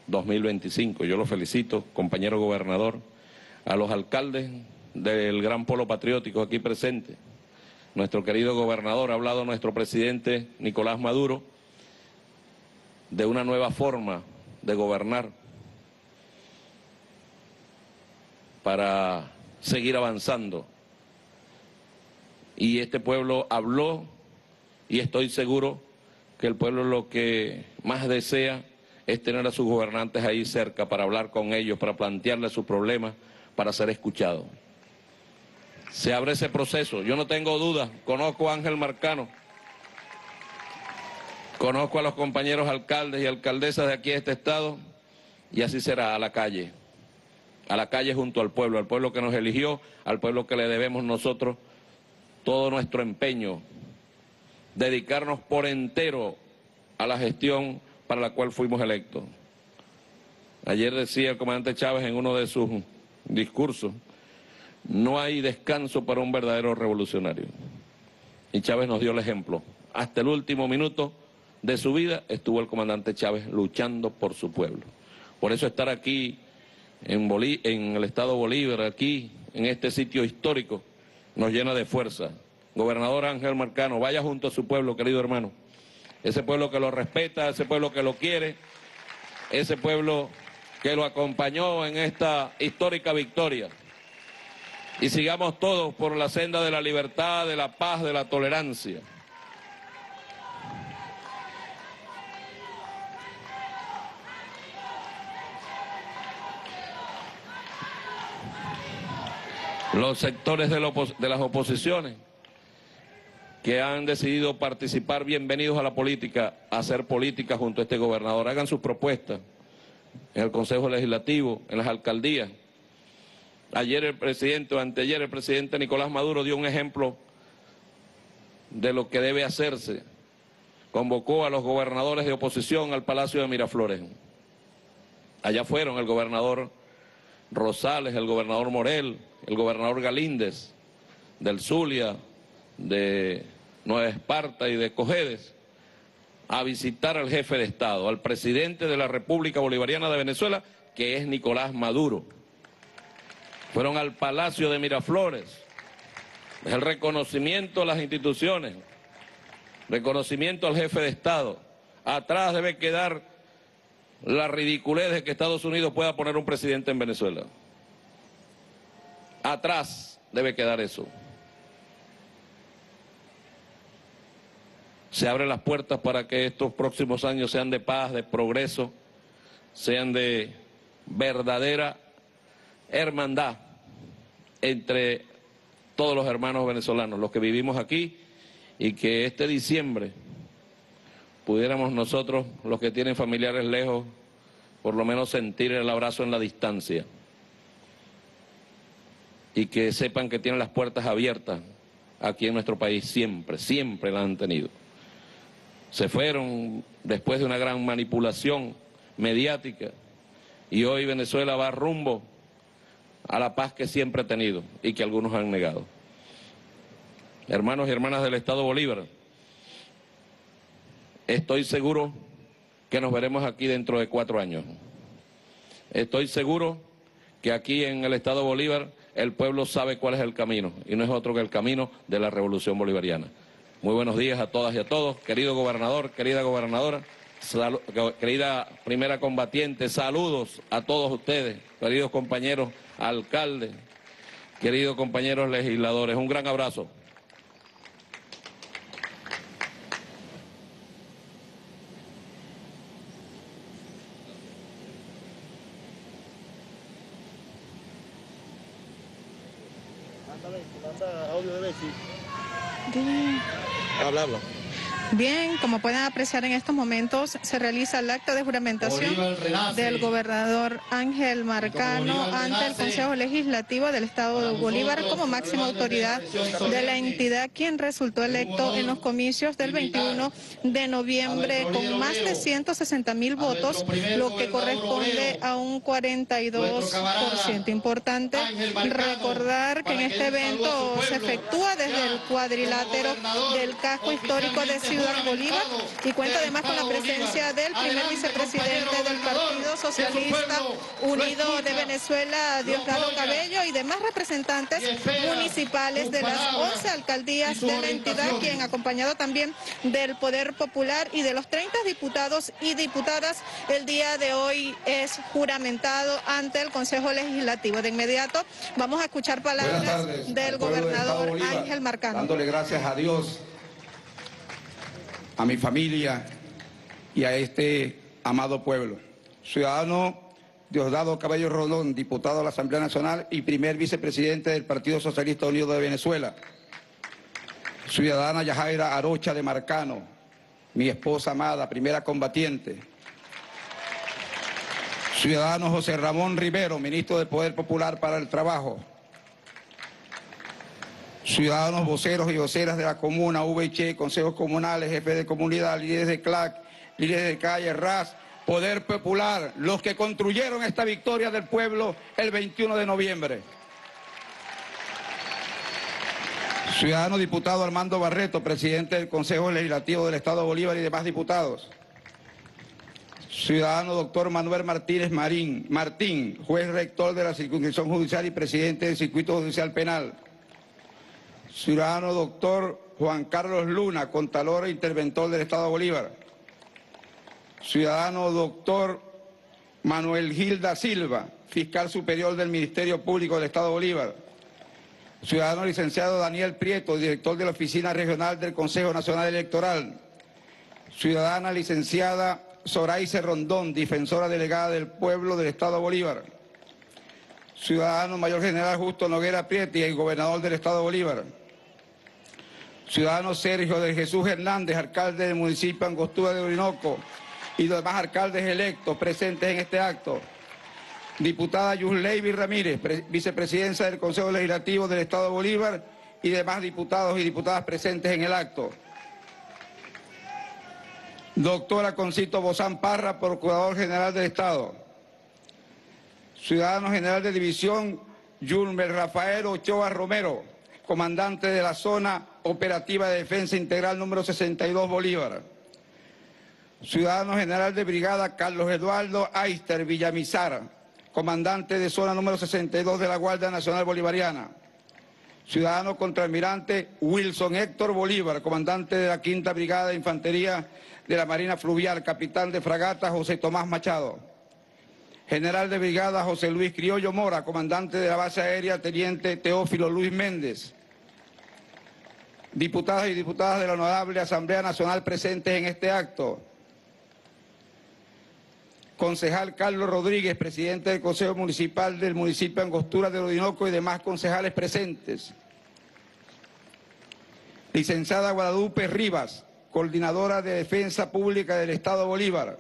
2025. Yo lo felicito, compañero gobernador, a los alcaldes del gran polo patriótico aquí presente. Nuestro querido gobernador, ha hablado nuestro presidente Nicolás Maduro, de una nueva forma de gobernar para seguir avanzando. Y este pueblo habló y estoy seguro que el pueblo lo que más desea es tener a sus gobernantes ahí cerca para hablar con ellos, para plantearles sus problemas, para ser escuchados. Se abre ese proceso. Yo no tengo dudas, conozco a Ángel Marcano. Conozco a los compañeros alcaldes y alcaldesas de aquí de este estado y así será, a la calle. A la calle junto al pueblo, al pueblo que nos eligió, al pueblo que le debemos nosotros todo nuestro empeño, dedicarnos por entero a la gestión para la cual fuimos electos. Ayer decía el comandante Chávez en uno de sus discursos, no hay descanso para un verdadero revolucionario. Y Chávez nos dio el ejemplo. Hasta el último minuto de su vida estuvo el comandante Chávez luchando por su pueblo. Por eso estar aquí en, en el estado Bolívar, aquí, en este sitio histórico, nos llena de fuerza. Gobernador Ángel Marcano, vaya junto a su pueblo, querido hermano. Ese pueblo que lo respeta, ese pueblo que lo quiere, ese pueblo que lo acompañó en esta histórica victoria. Y sigamos todos por la senda de la libertad, de la paz, de la tolerancia. los sectores de, las oposiciones que han decidido participar, bienvenidos a la política, a hacer política junto a este gobernador. Hagan sus propuestas en el Consejo Legislativo, en las alcaldías. Ayer el presidente, o anteayer el presidente Nicolás Maduro dio un ejemplo de lo que debe hacerse. Convocó a los gobernadores de oposición al Palacio de Miraflores. Allá fueron el gobernador Rosales, el gobernador Morel, el gobernador Galíndez, del Zulia, de Nueva Esparta y de Cojedes, a visitar al jefe de Estado, al presidente de la República Bolivariana de Venezuela, que es Nicolás Maduro. Fueron al Palacio de Miraflores. Es el reconocimiento a las instituciones, reconocimiento al jefe de Estado. Atrás debe quedar la ridiculez de que Estados Unidos pueda poner un presidente en Venezuela. Atrás debe quedar eso. Se abren las puertas para que estos próximos años sean de paz, de progreso, sean de verdadera hermandad entre todos los hermanos venezolanos, los que vivimos aquí, y que este diciembre pudiéramos nosotros, los que tienen familiares lejos, por lo menos sentir el abrazo en la distancia y que sepan que tienen las puertas abiertas aquí en nuestro país siempre, siempre las han tenido. Se fueron después de una gran manipulación mediática y hoy Venezuela va rumbo a la paz que siempre ha tenido y que algunos han negado. Hermanos y hermanas del Estado Bolívar, estoy seguro que nos veremos aquí dentro de cuatro años. Estoy seguro que aquí en el Estado Bolívar el pueblo sabe cuál es el camino y no es otro que el camino de la revolución bolivariana. Muy buenos días a todas y a todos, querido gobernador, querida gobernadora, querida primera combatiente, saludos a todos ustedes, queridos compañeros alcaldes, queridos compañeros legisladores, un gran abrazo. Habla, Bien, como pueden apreciar en estos momentos, se realiza el acto de juramentación del gobernador Ángel Marcano ante el Consejo Legislativo del Estado de Bolívar como máxima autoridad de la entidad, quien resultó electo en los comicios del 21 de noviembre con más de 160 mil votos, lo que corresponde a un 42%. Importante recordar que en este evento se efectúa desde el cuadrilátero del casco histórico de Ciudad Ciudad Bolívar y cuenta además con la presencia del primer vicepresidente del Partido Socialista Unido de Venezuela, Diosdado Cabello, y demás representantes municipales de las 11 alcaldías de la entidad, quien acompañado también del Poder Popular y de los 30 diputados y diputadas, el día de hoy es juramentado ante el Consejo Legislativo. De inmediato vamos a escuchar palabras del gobernador Ángel Marcano. Dándole gracias a Dios a mi familia y a este amado pueblo. Ciudadano Diosdado Cabello Rodón, diputado de la Asamblea Nacional y primer vicepresidente del Partido Socialista Unido de Venezuela. Ciudadana Yajaira Arocha de Marcano, mi esposa amada, primera combatiente. Ciudadano José Ramón Rivero, ministro del Poder Popular para el Trabajo ciudadanos voceros y voceras de la comuna, VIC, consejos comunales, jefes de comunidad, líderes de CLAC, líderes de calle, RAS, Poder Popular, los que construyeron esta victoria del pueblo el 21 de noviembre. Ciudadano diputado Armando Barreto, presidente del Consejo Legislativo del Estado de Bolívar y demás diputados. Ciudadano doctor Manuel Martínez Marín, Martín, juez rector de la circunscripción judicial y presidente del circuito judicial penal. Ciudadano doctor Juan Carlos Luna, contador e interventor del Estado Bolívar. Ciudadano doctor Manuel Gilda Silva, fiscal superior del Ministerio Público del Estado Bolívar. Ciudadano licenciado Daniel Prieto, director de la Oficina Regional del Consejo Nacional Electoral. Ciudadana licenciada Soraice Rondón, defensora delegada del pueblo del Estado Bolívar. Ciudadano Mayor General Justo Noguera Prieti, el gobernador del Estado Bolívar. Ciudadano Sergio de Jesús Hernández, alcalde del municipio Angostura de Orinoco, y los demás alcaldes electos presentes en este acto. Diputada Yusleiby Ramírez, vicepresidencia del Consejo Legislativo del Estado de Bolívar, y demás diputados y diputadas presentes en el acto. Doctora Concito Bozán Parra, Procurador General del Estado. Ciudadano General de División, Yulmer Rafael Ochoa Romero, comandante de la zona operativa de defensa integral número 62 Bolívar. Ciudadano General de Brigada Carlos Eduardo Aister Villamizar, comandante de zona número 62 de la Guardia Nacional Bolivariana. Ciudadano Contraalmirante Wilson Héctor Bolívar, comandante de la Quinta Brigada de Infantería de la Marina Fluvial, capitán de fragata José Tomás Machado. General de Brigada José Luis Criollo Mora, comandante de la base aérea Teniente Teófilo Luis Méndez diputadas y diputadas de la Honorable Asamblea Nacional presentes en este acto. Concejal Carlos Rodríguez, presidente del Consejo Municipal del municipio Angostura de Orinoco y demás concejales presentes. Licenciada Guadalupe Rivas, coordinadora de Defensa Pública del Estado Bolívar.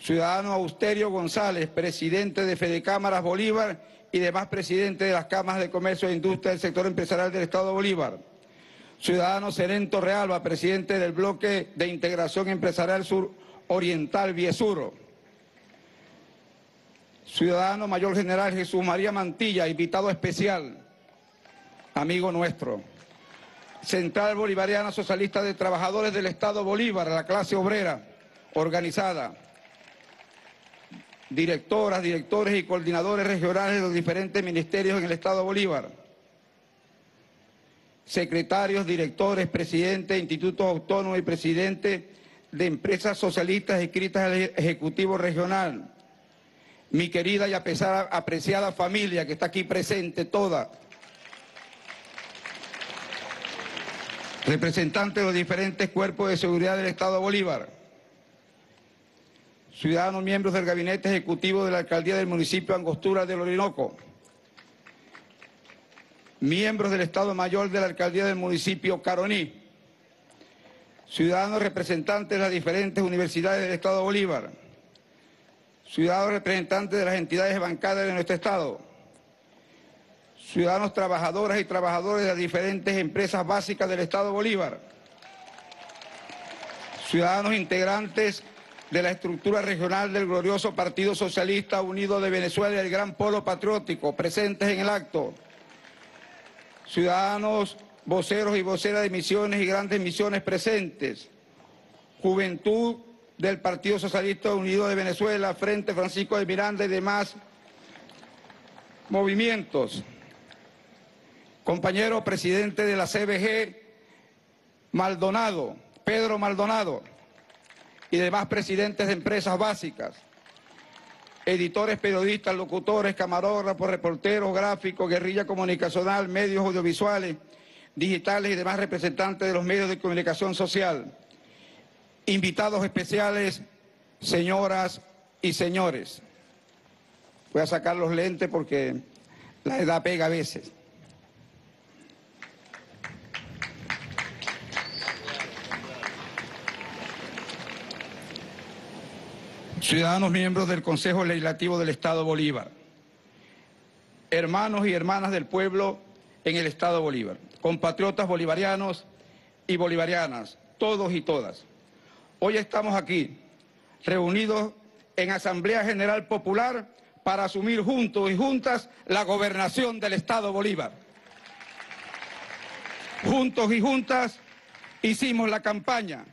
Ciudadano Austerio González, presidente de Fedecámaras Bolívar y demás presidentes de las cámaras de comercio e industria del sector empresarial del Estado Bolívar. Ciudadano Serento Realba, presidente del Bloque de Integración Empresarial Sur Oriental Viesuro. Ciudadano Mayor General Jesús María Mantilla, invitado especial, amigo nuestro. Central Bolivariana Socialista de Trabajadores del Estado Bolívar, la clase obrera, organizada, directoras, directores y coordinadores regionales de los diferentes ministerios en el Estado Bolívar, secretarios, directores, presidentes de institutos autónomos y presidentes de empresas socialistas escritas al Ejecutivo Regional, mi querida y apreciada familia que está aquí presente toda, representantes de los diferentes cuerpos de seguridad del Estado Bolívar, ciudadanos miembros del Gabinete Ejecutivo de la Alcaldía del municipio Angostura del Orinoco, miembros del Estado Mayor de la Alcaldía del municipio Caroní, ciudadanos representantes de las diferentes universidades del Estado Bolívar, ciudadanos representantes de las entidades bancadas de nuestro Estado, ciudadanos trabajadoras y trabajadores de las diferentes empresas básicas del Estado Bolívar, ciudadanos integrantes de la estructura regional del glorioso Partido Socialista Unido de Venezuela y el Gran Polo Patriótico, presentes en el acto, ciudadanos, voceros y voceras de misiones y grandes misiones presentes, juventud del Partido Socialista Unido de Venezuela, Frente Francisco de Miranda y demás movimientos. Compañero presidente de la CBG, Maldonado, Pedro Maldonado, y demás presidentes de empresas básicas, editores, periodistas, locutores, camarógrafos, reporteros, gráficos, guerrilla comunicacional, medios audiovisuales, digitales y demás representantes de los medios de comunicación social invitados especiales, señoras y señores. Voy a sacar los lentes porque la edad pega a veces. Ciudadanos miembros del Consejo Legislativo del Estado Bolívar, hermanos y hermanas del pueblo en el Estado Bolívar, compatriotas bolivarianos y bolivarianas, todos y todas. Hoy estamos aquí, reunidos en Asamblea General Popular para asumir juntos y juntas la gobernación del Estado Bolívar. Juntos y juntas hicimos la campaña,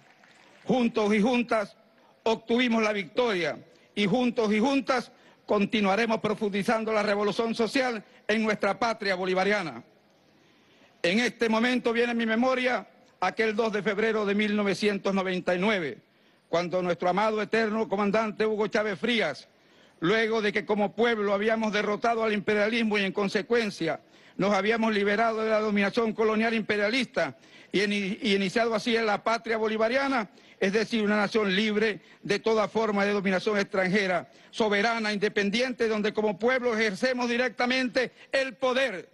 juntos y juntas obtuvimos la victoria y juntos y juntas continuaremos profundizando la revolución social en nuestra patria bolivariana. En este momento viene en mi memoria aquel 2 de febrero de 1999, cuando nuestro amado eterno comandante Hugo Chávez Frías, luego de que como pueblo habíamos derrotado al imperialismo y en consecuencia nos habíamos liberado de la dominación colonial imperialista y, iniciado así en la patria bolivariana, es decir, una nación libre de toda forma de dominación extranjera, soberana, independiente, donde como pueblo ejercemos directamente el poder,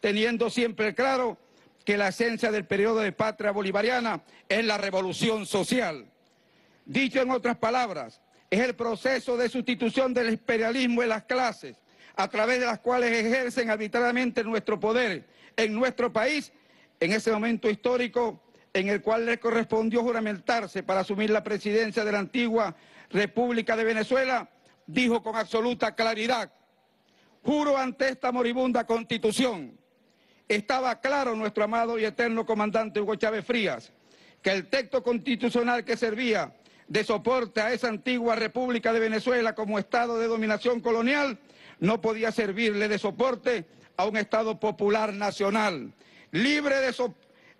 teniendo siempre claro que la esencia del periodo de patria bolivariana es la revolución social. Dicho en otras palabras, es el proceso de sustitución del imperialismo en las clases, a través de las cuales ejercen arbitrariamente nuestro poder en nuestro país, en ese momento histórico en el cual le correspondió juramentarse para asumir la presidencia de la antigua República de Venezuela, dijo con absoluta claridad, juro ante esta moribunda constitución. Estaba claro nuestro amado y eterno comandante Hugo Chávez Frías que el texto constitucional que servía de soporte a esa antigua República de Venezuela como Estado de dominación colonial no podía servirle de soporte a un Estado popular nacional, libre de,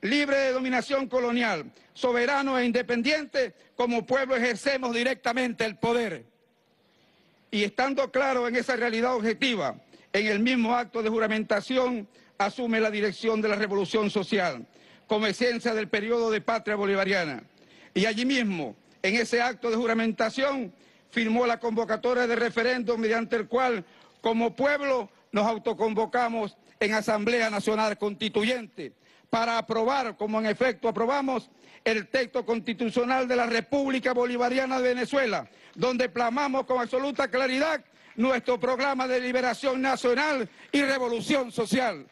libre de dominación colonial, soberano e independiente, como pueblo ejercemos directamente el poder. Y estando claro en esa realidad objetiva, en el mismo acto de juramentación asume la dirección de la revolución social como esencia del periodo de patria bolivariana. Y allí mismo, en ese acto de juramentación, firmó la convocatoria de referéndum mediante el cual, como pueblo, nos autoconvocamos en Asamblea Nacional Constituyente para aprobar, como en efecto aprobamos, el texto constitucional de la República Bolivariana de Venezuela, donde plamamos con absoluta claridad nuestro programa de liberación nacional y revolución social.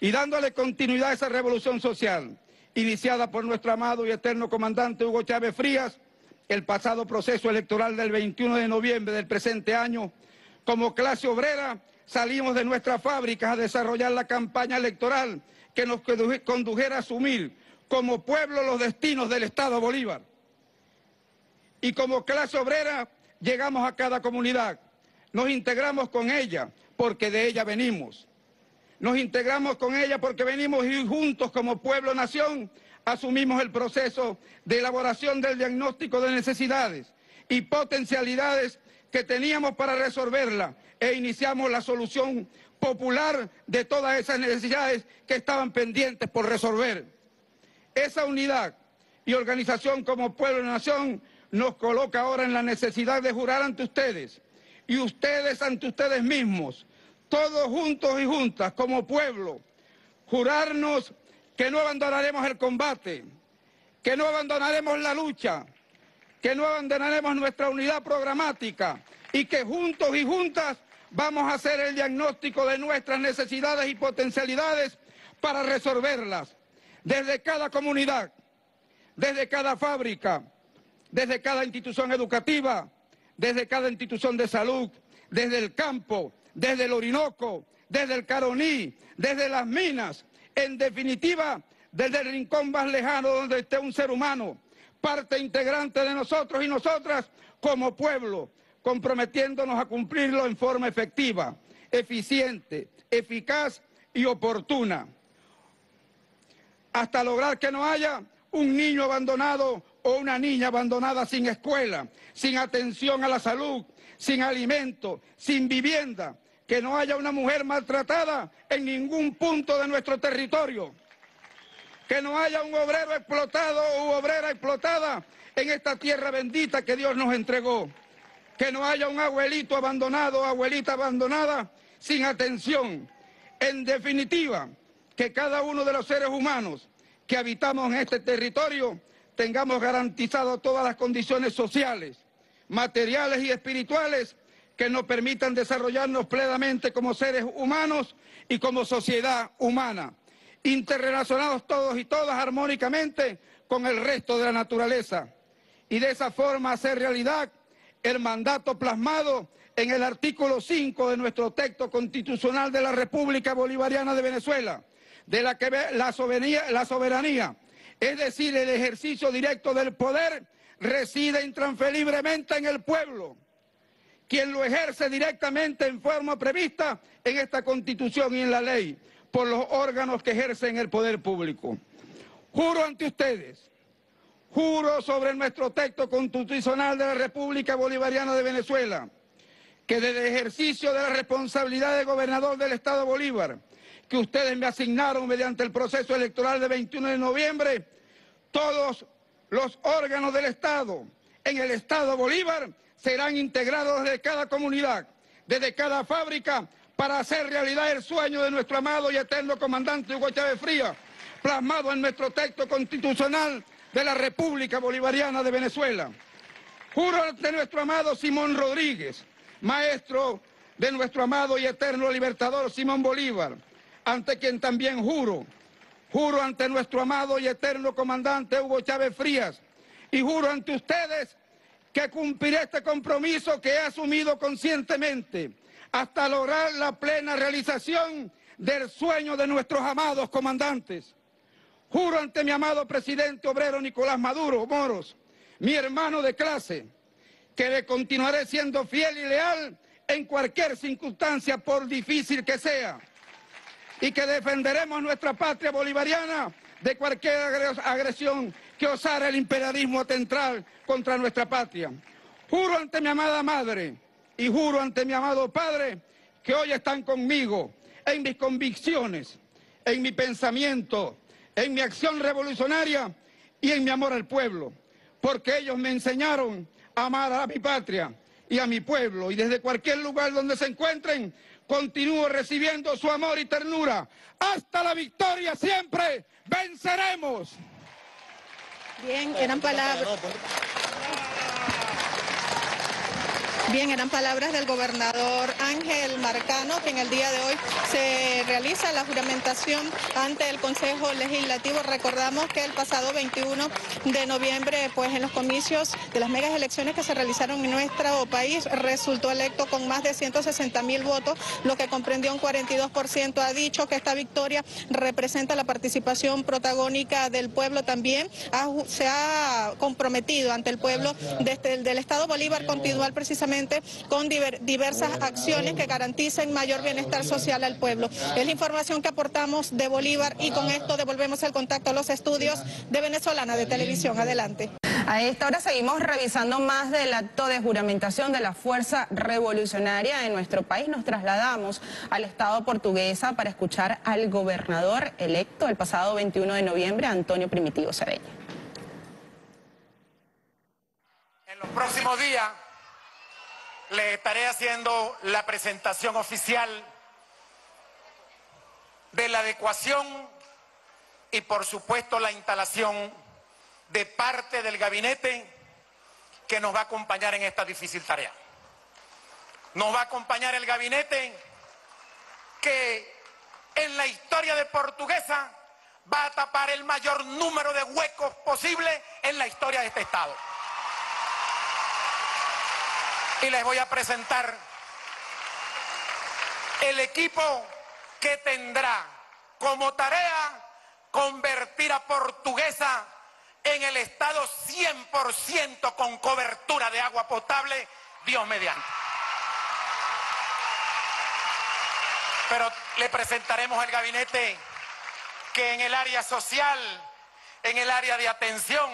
Y dándole continuidad a esa revolución social iniciada por nuestro amado y eterno comandante Hugo Chávez Frías, el pasado proceso electoral del 21 de noviembre del presente año, como clase obrera salimos de nuestras fábricas a desarrollar la campaña electoral que nos condujera a asumir como pueblo los destinos del Estado Bolívar. y como clase obrera llegamos a cada comunidad. Nos integramos con ella porque de ella venimos. Nos integramos con ella porque venimos y juntos como pueblo-nación asumimos el proceso de elaboración del diagnóstico de necesidades y potencialidades que teníamos para resolverla e iniciamos la solución popular de todas esas necesidades que estaban pendientes por resolver. Esa unidad y organización como pueblo y nación nos coloca ahora en la necesidad de jurar ante ustedes y ustedes ante ustedes mismos, todos juntos y juntas como pueblo, jurarnos que no abandonaremos el combate, que no abandonaremos la lucha, que no abandonaremos nuestra unidad programática y que juntos y juntas vamos a hacer el diagnóstico de nuestras necesidades y potencialidades para resolverlas desde cada comunidad, desde cada fábrica, desde cada institución educativa, desde cada institución de salud, desde el campo, desde el Orinoco, desde el Caroní, desde las minas, en definitiva, desde el rincón más lejano donde esté un ser humano, parte integrante de nosotros y nosotras como pueblo, comprometiéndonos a cumplirlo en forma efectiva, eficiente, eficaz y oportuna, hasta lograr que no haya un niño abandonado o una niña abandonada sin escuela, sin atención a la salud, sin alimento, sin vivienda, que no haya una mujer maltratada en ningún punto de nuestro territorio, que no haya un obrero explotado u obrera explotada en esta tierra bendita que Dios nos entregó, que no haya un abuelito abandonado o abuelita abandonada sin atención. En definitiva, que cada uno de los seres humanos que habitamos en este territorio tengamos garantizadas todas las condiciones sociales, materiales y espirituales que nos permitan desarrollarnos plenamente como seres humanos y como sociedad humana, interrelacionados todos y todas armónicamente con el resto de la naturaleza. Y de esa forma hacer realidad el mandato plasmado en el artículo 5 de nuestro texto constitucional de la República Bolivariana de Venezuela, de la que la soberanía, la soberanía es decir, el ejercicio directo del poder, reside intransferiblemente en el pueblo, quien lo ejerce directamente en forma prevista en esta Constitución y en la ley, por los órganos que ejercen el poder público. Juro ante ustedes, juro sobre nuestro texto constitucional de la República Bolivariana de Venezuela, que desde el ejercicio de la responsabilidad de gobernador del Estado Bolívar, que ustedes me asignaron mediante el proceso electoral de 21 de noviembre, todos los órganos del Estado en el Estado Bolívar serán integrados desde cada comunidad, desde cada fábrica, para hacer realidad el sueño de nuestro amado y eterno comandante Hugo Chávez Fría, plasmado en nuestro texto constitucional de la República Bolivariana de Venezuela. Juro ante nuestro amado Simón Rodríguez, maestro de nuestro amado y eterno libertador Simón Bolívar, ante quien también juro Juro ante nuestro amado y eterno comandante Hugo Chávez Frías y juro ante ustedes que cumpliré este compromiso que he asumido conscientemente hasta lograr la plena realización del sueño de nuestros amados comandantes. Juro ante mi amado presidente obrero Nicolás Maduro Moros, mi hermano de clase, que le continuaré siendo fiel y leal en cualquier circunstancia, por difícil que sea y que defenderemos nuestra patria bolivariana de cualquier agresión que osara el imperialismo central contra nuestra patria. Juro ante mi amada madre y juro ante mi amado padre que hoy están conmigo en mis convicciones, en mi pensamiento, en mi acción revolucionaria y en mi amor al pueblo, porque ellos me enseñaron a amar a mi patria y a mi pueblo y desde cualquier lugar donde se encuentren continúo recibiendo su amor y ternura. Hasta la victoria siempre venceremos. Bien, eran palabras. Bien, eran palabras del gobernador Ángel Marcano, que en el día de hoy se realiza la juramentación ante el Consejo Legislativo. Recordamos que el pasado 21 de noviembre, pues en los comicios de las megas elecciones que se realizaron en nuestro país, resultó electo con más de 160 mil votos, lo que comprendió un 42%. Ha dicho que esta victoria representa la participación protagónica del pueblo también. se ha comprometido ante el pueblo desde el, del Estado Bolívar continuar precisamente con diversas acciones que garanticen mayor bienestar social al pueblo. Es la información que aportamos de Bolívar y con esto devolvemos el contacto a los estudios de Venezolana de Televisión. Adelante. A esta hora seguimos revisando más del acto de juramentación de la Fuerza Revolucionaria en nuestro país. Nos trasladamos al Estado portuguesa para escuchar al gobernador electo el pasado 21 de noviembre, Antonio Primitivo Cedeño. En los próximos días le estaré haciendo la presentación oficial de la adecuación y por supuesto la instalación de parte del gabinete que nos va a acompañar en esta difícil tarea. Nos va a acompañar el gabinete que en la historia de Portuguesa va a tapar el mayor número de huecos posible en la historia de este Estado y les voy a presentar el equipo que tendrá como tarea convertir a Portuguesa en el estado 100% con cobertura de agua potable, Dios mediante. Pero le presentaremos al gabinete que en el área social, en el área de atención,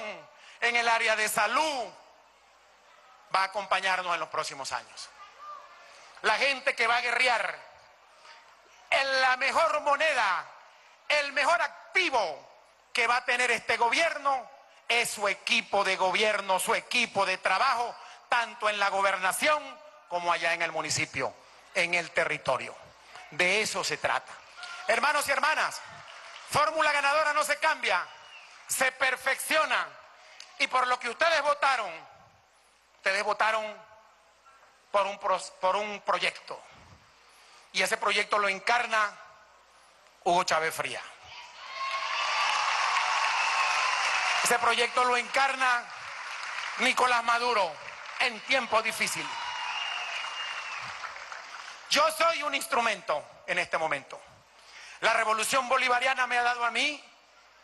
en el área de salud, va a acompañarnos en los próximos años. La gente que va a guerrear en la mejor moneda, el mejor activo que va a tener este gobierno es su equipo de gobierno, su equipo de trabajo, tanto en la gobernación como allá en el municipio, en el territorio. De eso se trata. Hermanos y hermanas, fórmula ganadora no se cambia, se perfecciona. Y por lo que ustedes votaron, ustedes votaron por un, por un proyecto. Y ese proyecto lo encarna Hugo Chávez Fría. Ese proyecto lo encarna Nicolás Maduro en tiempo difícil. Yo soy un instrumento en este momento. La revolución bolivariana me ha dado a mí,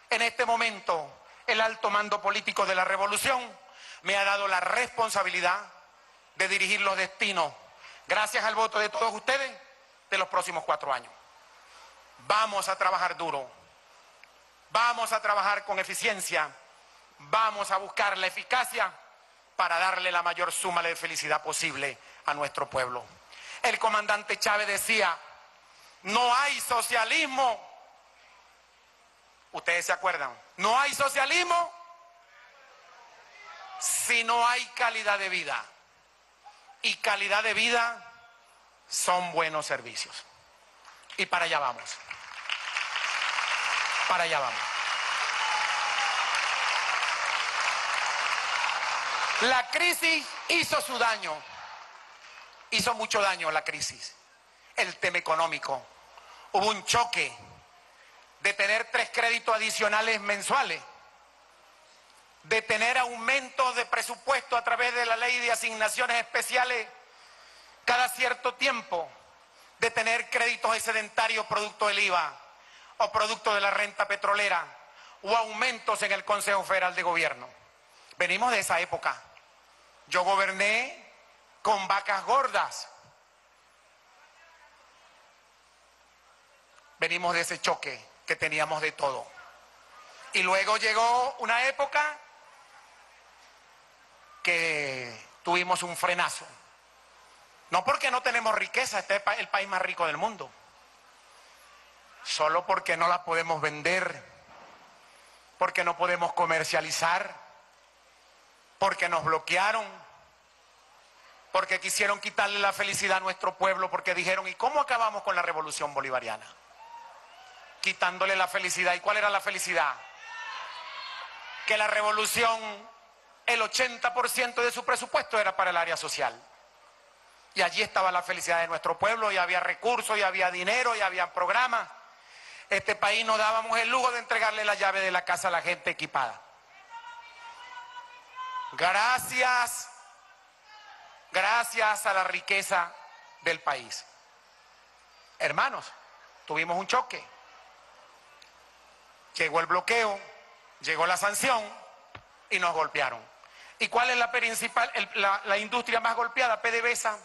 en este momento, el alto mando político de la revolución me ha dado la responsabilidad de dirigir los destinos, gracias al voto de todos ustedes, de los próximos cuatro años. Vamos a trabajar duro, vamos a trabajar con eficiencia, vamos a buscar la eficacia para darle la mayor suma de felicidad posible a nuestro pueblo. El comandante Chávez decía, no hay socialismo. Ustedes se acuerdan, no hay socialismo si no hay calidad de vida. Y calidad de vida son buenos servicios. Y para allá vamos. Para allá vamos. La crisis hizo su daño. Hizo mucho daño la crisis. El tema económico. Hubo un choque de tener tres créditos adicionales mensuales de tener aumentos de presupuesto a través de la ley de asignaciones especiales cada cierto tiempo, de tener créditos excedentarios producto del IVA o producto de la renta petrolera o aumentos en el Consejo Federal de Gobierno. Venimos de esa época. Yo goberné con vacas gordas. Venimos de ese choque que teníamos de todo. Y luego llegó una época que tuvimos un frenazo. No porque no tenemos riqueza, este es el país más rico del mundo. Solo porque no la podemos vender, porque no podemos comercializar, porque nos bloquearon, porque quisieron quitarle la felicidad a nuestro pueblo, porque dijeron, ¿y cómo acabamos con la revolución bolivariana? Quitándole la felicidad. ¿Y cuál era la felicidad? Que la revolución el 80% de su presupuesto era para el área social. Y allí estaba la felicidad de nuestro pueblo, y había recursos, y había dinero, y había programas. Este país no dábamos el lujo de entregarle la llave de la casa a la gente equipada. Gracias, gracias a la riqueza del país. Hermanos, tuvimos un choque. Llegó el bloqueo, llegó la sanción y nos golpearon. ¿Y cuál es la principal, la, industria más golpeada? PDVSA,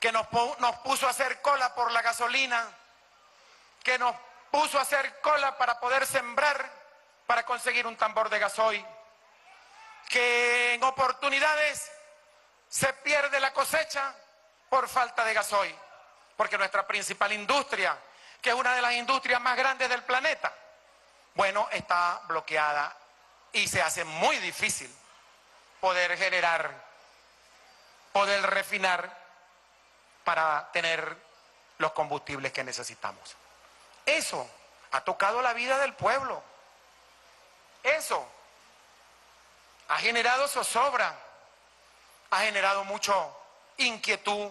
que nos, nos puso a hacer cola por la gasolina, que nos puso a hacer cola para poder sembrar, para conseguir un tambor de gasoil, que en oportunidades se pierde la cosecha por falta de gasoil, porque nuestra principal industria, que es una de las industrias más grandes del planeta, bueno, está bloqueada y se hace muy difícil poder generar, poder refinar para tener los combustibles que necesitamos. Eso ha tocado la vida del pueblo. Eso ha generado zozobra, ha generado mucho inquietud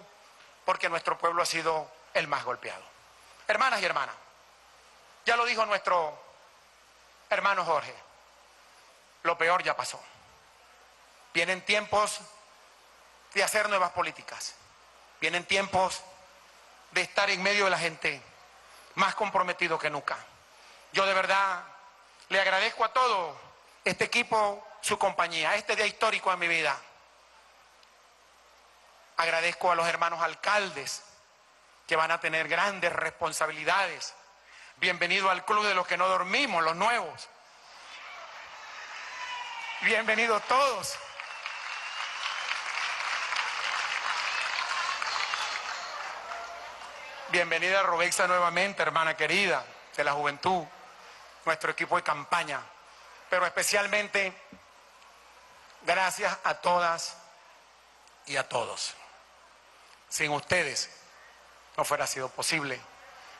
porque nuestro pueblo ha sido el más golpeado. Hermanas y hermanas, ya lo dijo nuestro hermano Jorge, lo peor ya pasó. Vienen tiempos de hacer nuevas políticas. Vienen tiempos de estar en medio de la gente más comprometido que nunca. Yo de verdad le agradezco a todo este equipo su compañía, este día histórico en mi vida. Agradezco a los hermanos alcaldes que van a tener grandes responsabilidades. Bienvenido al club de los que no dormimos, los nuevos. Bienvenidos todos. Bienvenida a Robexa nuevamente, hermana querida de la juventud, nuestro equipo de campaña, pero especialmente gracias a todas y a todos. Sin ustedes no fuera sido posible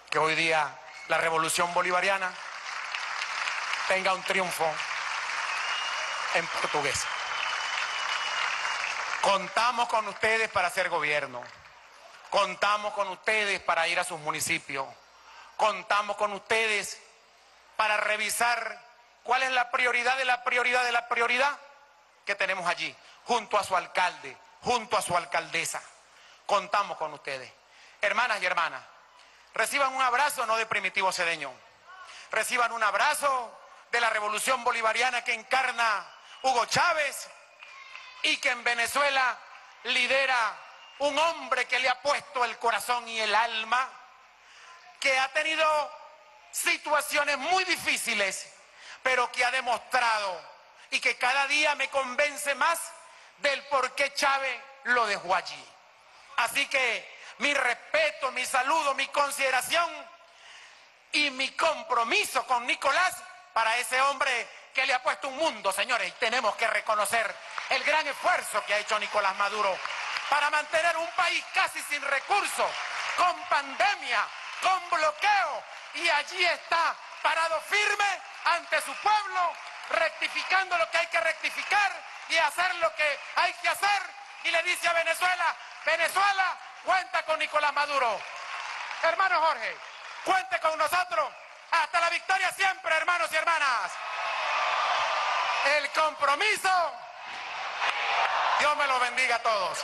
que hoy día la revolución bolivariana tenga un triunfo en portugués. Contamos con ustedes para hacer gobierno. Contamos con ustedes para ir a sus municipios. Contamos con ustedes para revisar cuál es la prioridad de la prioridad de la prioridad que tenemos allí, junto a su alcalde, junto a su alcaldesa. Contamos con ustedes. Hermanas y hermanas, reciban un abrazo no de Primitivo Cedeño, reciban un abrazo de la revolución bolivariana que encarna Hugo Chávez y que en Venezuela lidera un hombre que le ha puesto el corazón y el alma, que ha tenido situaciones muy difíciles, pero que ha demostrado y que cada día me convence más del por qué Chávez lo dejó allí. Así que mi respeto, mi saludo, mi consideración y mi compromiso con Nicolás para ese hombre que le ha puesto un mundo, señores, y tenemos que reconocer el gran esfuerzo que ha hecho Nicolás Maduro para mantener un país casi sin recursos, con pandemia, con bloqueo, y allí está, parado firme ante su pueblo, rectificando lo que hay que rectificar y hacer lo que hay que hacer, y le dice a Venezuela, Venezuela, cuenta con Nicolás Maduro. Hermano Jorge, cuente con nosotros. Hasta la victoria siempre, hermanos y hermanas. El compromiso. Dios me lo bendiga a todos.